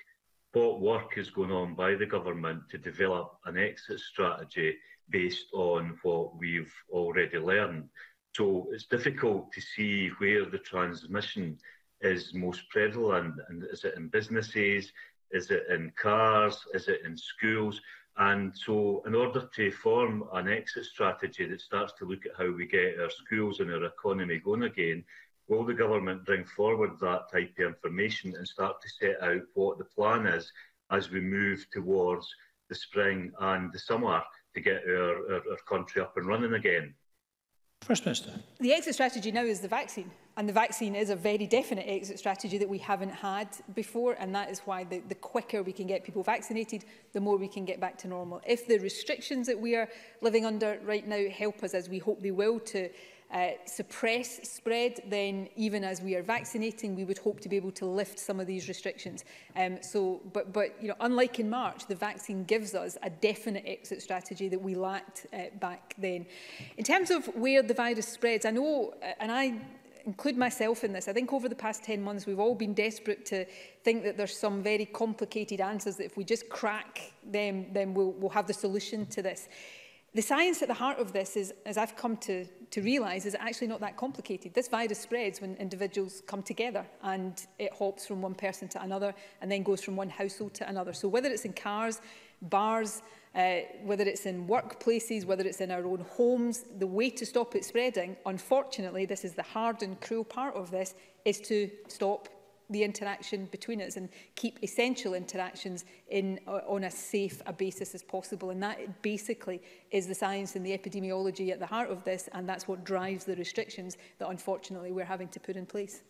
what work is going on by the government to develop an exit strategy based on what we've already learned? So it's difficult to see where the transmission is most prevalent. And is it in businesses? Is it in cars? Is it in schools? And so, in order to form an exit strategy that starts to look at how we get our schools and our economy going again, will the government bring forward that type of information and start to set out what the plan is as we move towards the spring and the summer to get our, our, our country up and running again? First Minister. The exit strategy now is the vaccine. And the vaccine is a very definite exit strategy that we haven't had before. And that is why the, the quicker we can get people vaccinated, the more we can get back to normal. If the restrictions that we are living under right now help us, as we hope they will, to uh, suppress spread, then even as we are vaccinating, we would hope to be able to lift some of these restrictions. Um, so, but, but you know, unlike in March, the vaccine gives us a definite exit strategy that we lacked uh, back then. In terms of where the virus spreads, I know, uh, and I include myself in this, I think over the past 10 months we've all been desperate to think that there's some very complicated answers that if we just crack them, then we'll, we'll have the solution to this. The science at the heart of this is, as I've come to to realise is actually not that complicated. This virus spreads when individuals come together and it hops from one person to another and then goes from one household to another. So whether it's in cars, bars, uh, whether it's in workplaces, whether it's in our own homes, the way to stop it spreading, unfortunately, this is the hard and cruel part of this, is to stop the interaction between us and keep essential interactions in on as safe a basis as possible and that basically is the science and the epidemiology at the heart of this and that's what drives the restrictions that unfortunately we're having to put in place.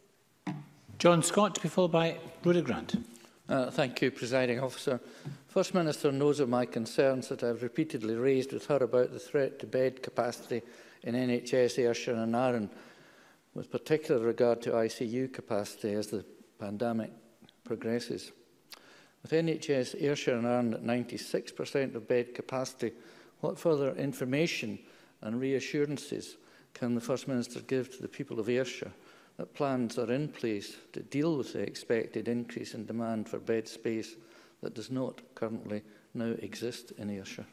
John Scott to be followed by Rhoda Grant. Uh, thank you, Presiding Officer. First Minister knows of my concerns that I've repeatedly raised with her about the threat to bed capacity in NHS Ayrshire and Arran, with particular regard to ICU capacity as the pandemic progresses. With NHS Ayrshire and Ireland at 96% of bed capacity, what further information and reassurances can the First Minister give to the people of Ayrshire that plans are in place to deal with the expected increase in demand for bed space that does not currently now exist in Ayrshire?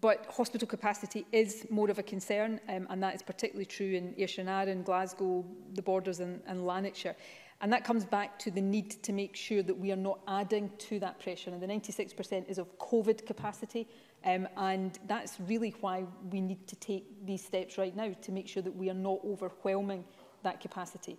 but hospital capacity is more of a concern, um, and that is particularly true in Ayrshire and Arden, Glasgow, the Borders and, and Lanarkshire. And that comes back to the need to make sure that we are not adding to that pressure. And the 96% is of COVID capacity. Um, and that's really why we need to take these steps right now to make sure that we are not overwhelming that capacity.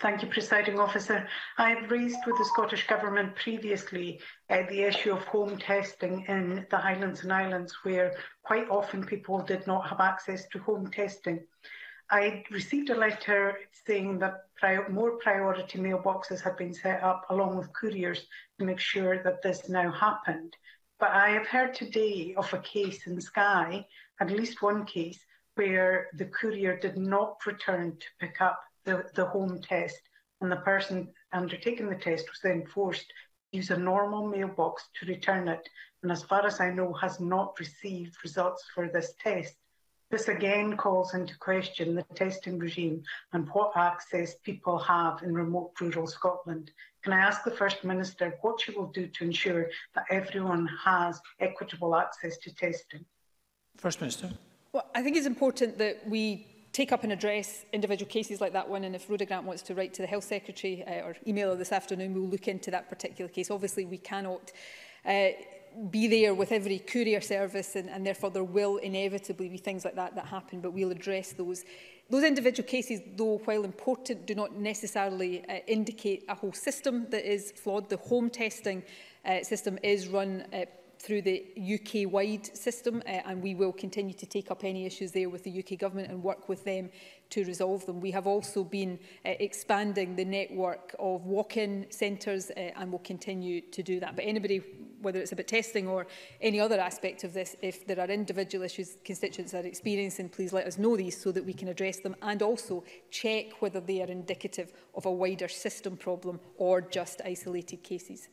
Thank you, Presiding Officer. I have raised with the Scottish Government previously uh, the issue of home testing in the Highlands and Islands, where quite often people did not have access to home testing. I received a letter saying that prior, more priority mailboxes had been set up along with couriers to make sure that this now happened. But I have heard today of a case in Skye, at least one case, where the courier did not return to pick up the, the home test, and the person undertaking the test was then forced to use a normal mailbox to return it, and as far as I know, has not received results for this test. This again calls into question the testing regime and what access people have in remote rural Scotland. Can I ask the First Minister what she will do to ensure that everyone has equitable access to testing? First Minister. Well, I think it's important that we take up and address individual cases like that one and if Rhoda Grant wants to write to the Health Secretary uh, or email her this afternoon we'll look into that particular case. Obviously we cannot uh, be there with every courier service and, and therefore there will inevitably be things like that that happen but we'll address those Those individual cases, though, while important, do not necessarily uh, indicate a whole system that is flawed. The home testing uh, system is run uh, through the UK-wide system uh, and we will continue to take up any issues there with the UK government and work with them to resolve them. We have also been uh, expanding the network of walk-in centres uh, and will continue to do that. But anybody, whether it's about testing or any other aspect of this, if there are individual issues constituents are experiencing, please let us know these so that we can address them and also check whether they are indicative of a wider system problem or just isolated cases.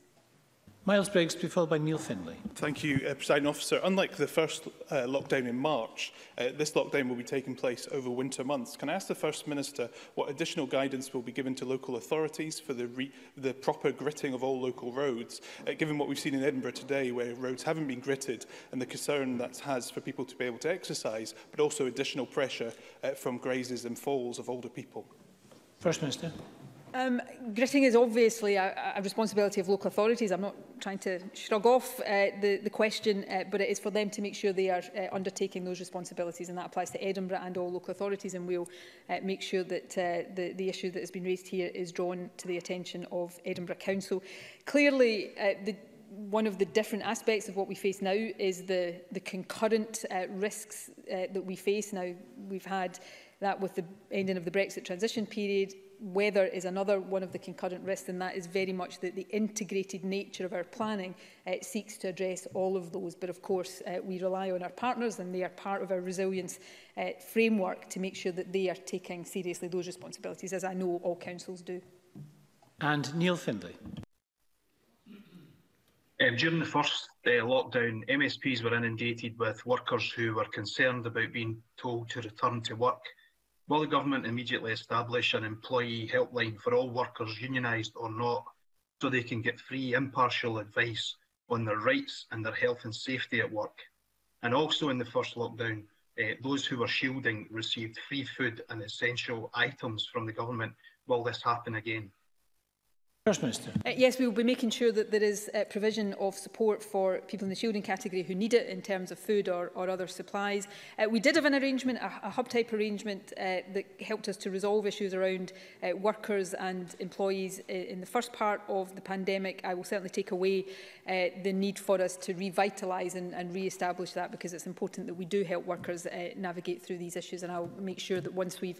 Miles Briggs to be followed by Neil Findlay. Thank you, uh, President Officer. Unlike the first uh, lockdown in March, uh, this lockdown will be taking place over winter months. Can I ask the First Minister what additional guidance will be given to local authorities for the, re the proper gritting of all local roads, uh, given what we've seen in Edinburgh today where roads haven't been gritted and the concern that has for people to be able to exercise, but also additional pressure uh, from grazes and falls of older people? First Minister. Um, gritting is obviously a, a responsibility of local authorities. I'm not trying to shrug off uh, the, the question, uh, but it is for them to make sure they are uh, undertaking those responsibilities, and that applies to Edinburgh and all local authorities, and we'll uh, make sure that uh, the, the issue that has been raised here is drawn to the attention of Edinburgh Council. Clearly, uh, the one of the different aspects of what we face now is the, the concurrent uh, risks uh, that we face now. We've had that with the ending of the Brexit transition period, weather is another one of the concurrent risks, and that is very much that the integrated nature of our planning uh, seeks to address all of those. But of course, uh, we rely on our partners, and they are part of our resilience uh, framework to make sure that they are taking seriously those responsibilities, as I know all councils do. And Neil Findlay. Um, during the first uh, lockdown, MSPs were inundated with workers who were concerned about being told to return to work Will the government immediately establish an employee helpline for all workers, unionised or not, so they can get free, impartial advice on their rights and their health and safety at work? And also in the first lockdown, uh, those who were shielding received free food and essential items from the government. Will this happen again? First Minister. Uh, yes, we will be making sure that there is uh, provision of support for people in the shielding category who need it in terms of food or, or other supplies. Uh, we did have an arrangement, a, a hub-type arrangement uh, that helped us to resolve issues around uh, workers and employees uh, in the first part of the pandemic. I will certainly take away uh, the need for us to revitalise and, and re-establish that because it's important that we do help workers uh, navigate through these issues and I'll make sure that once we've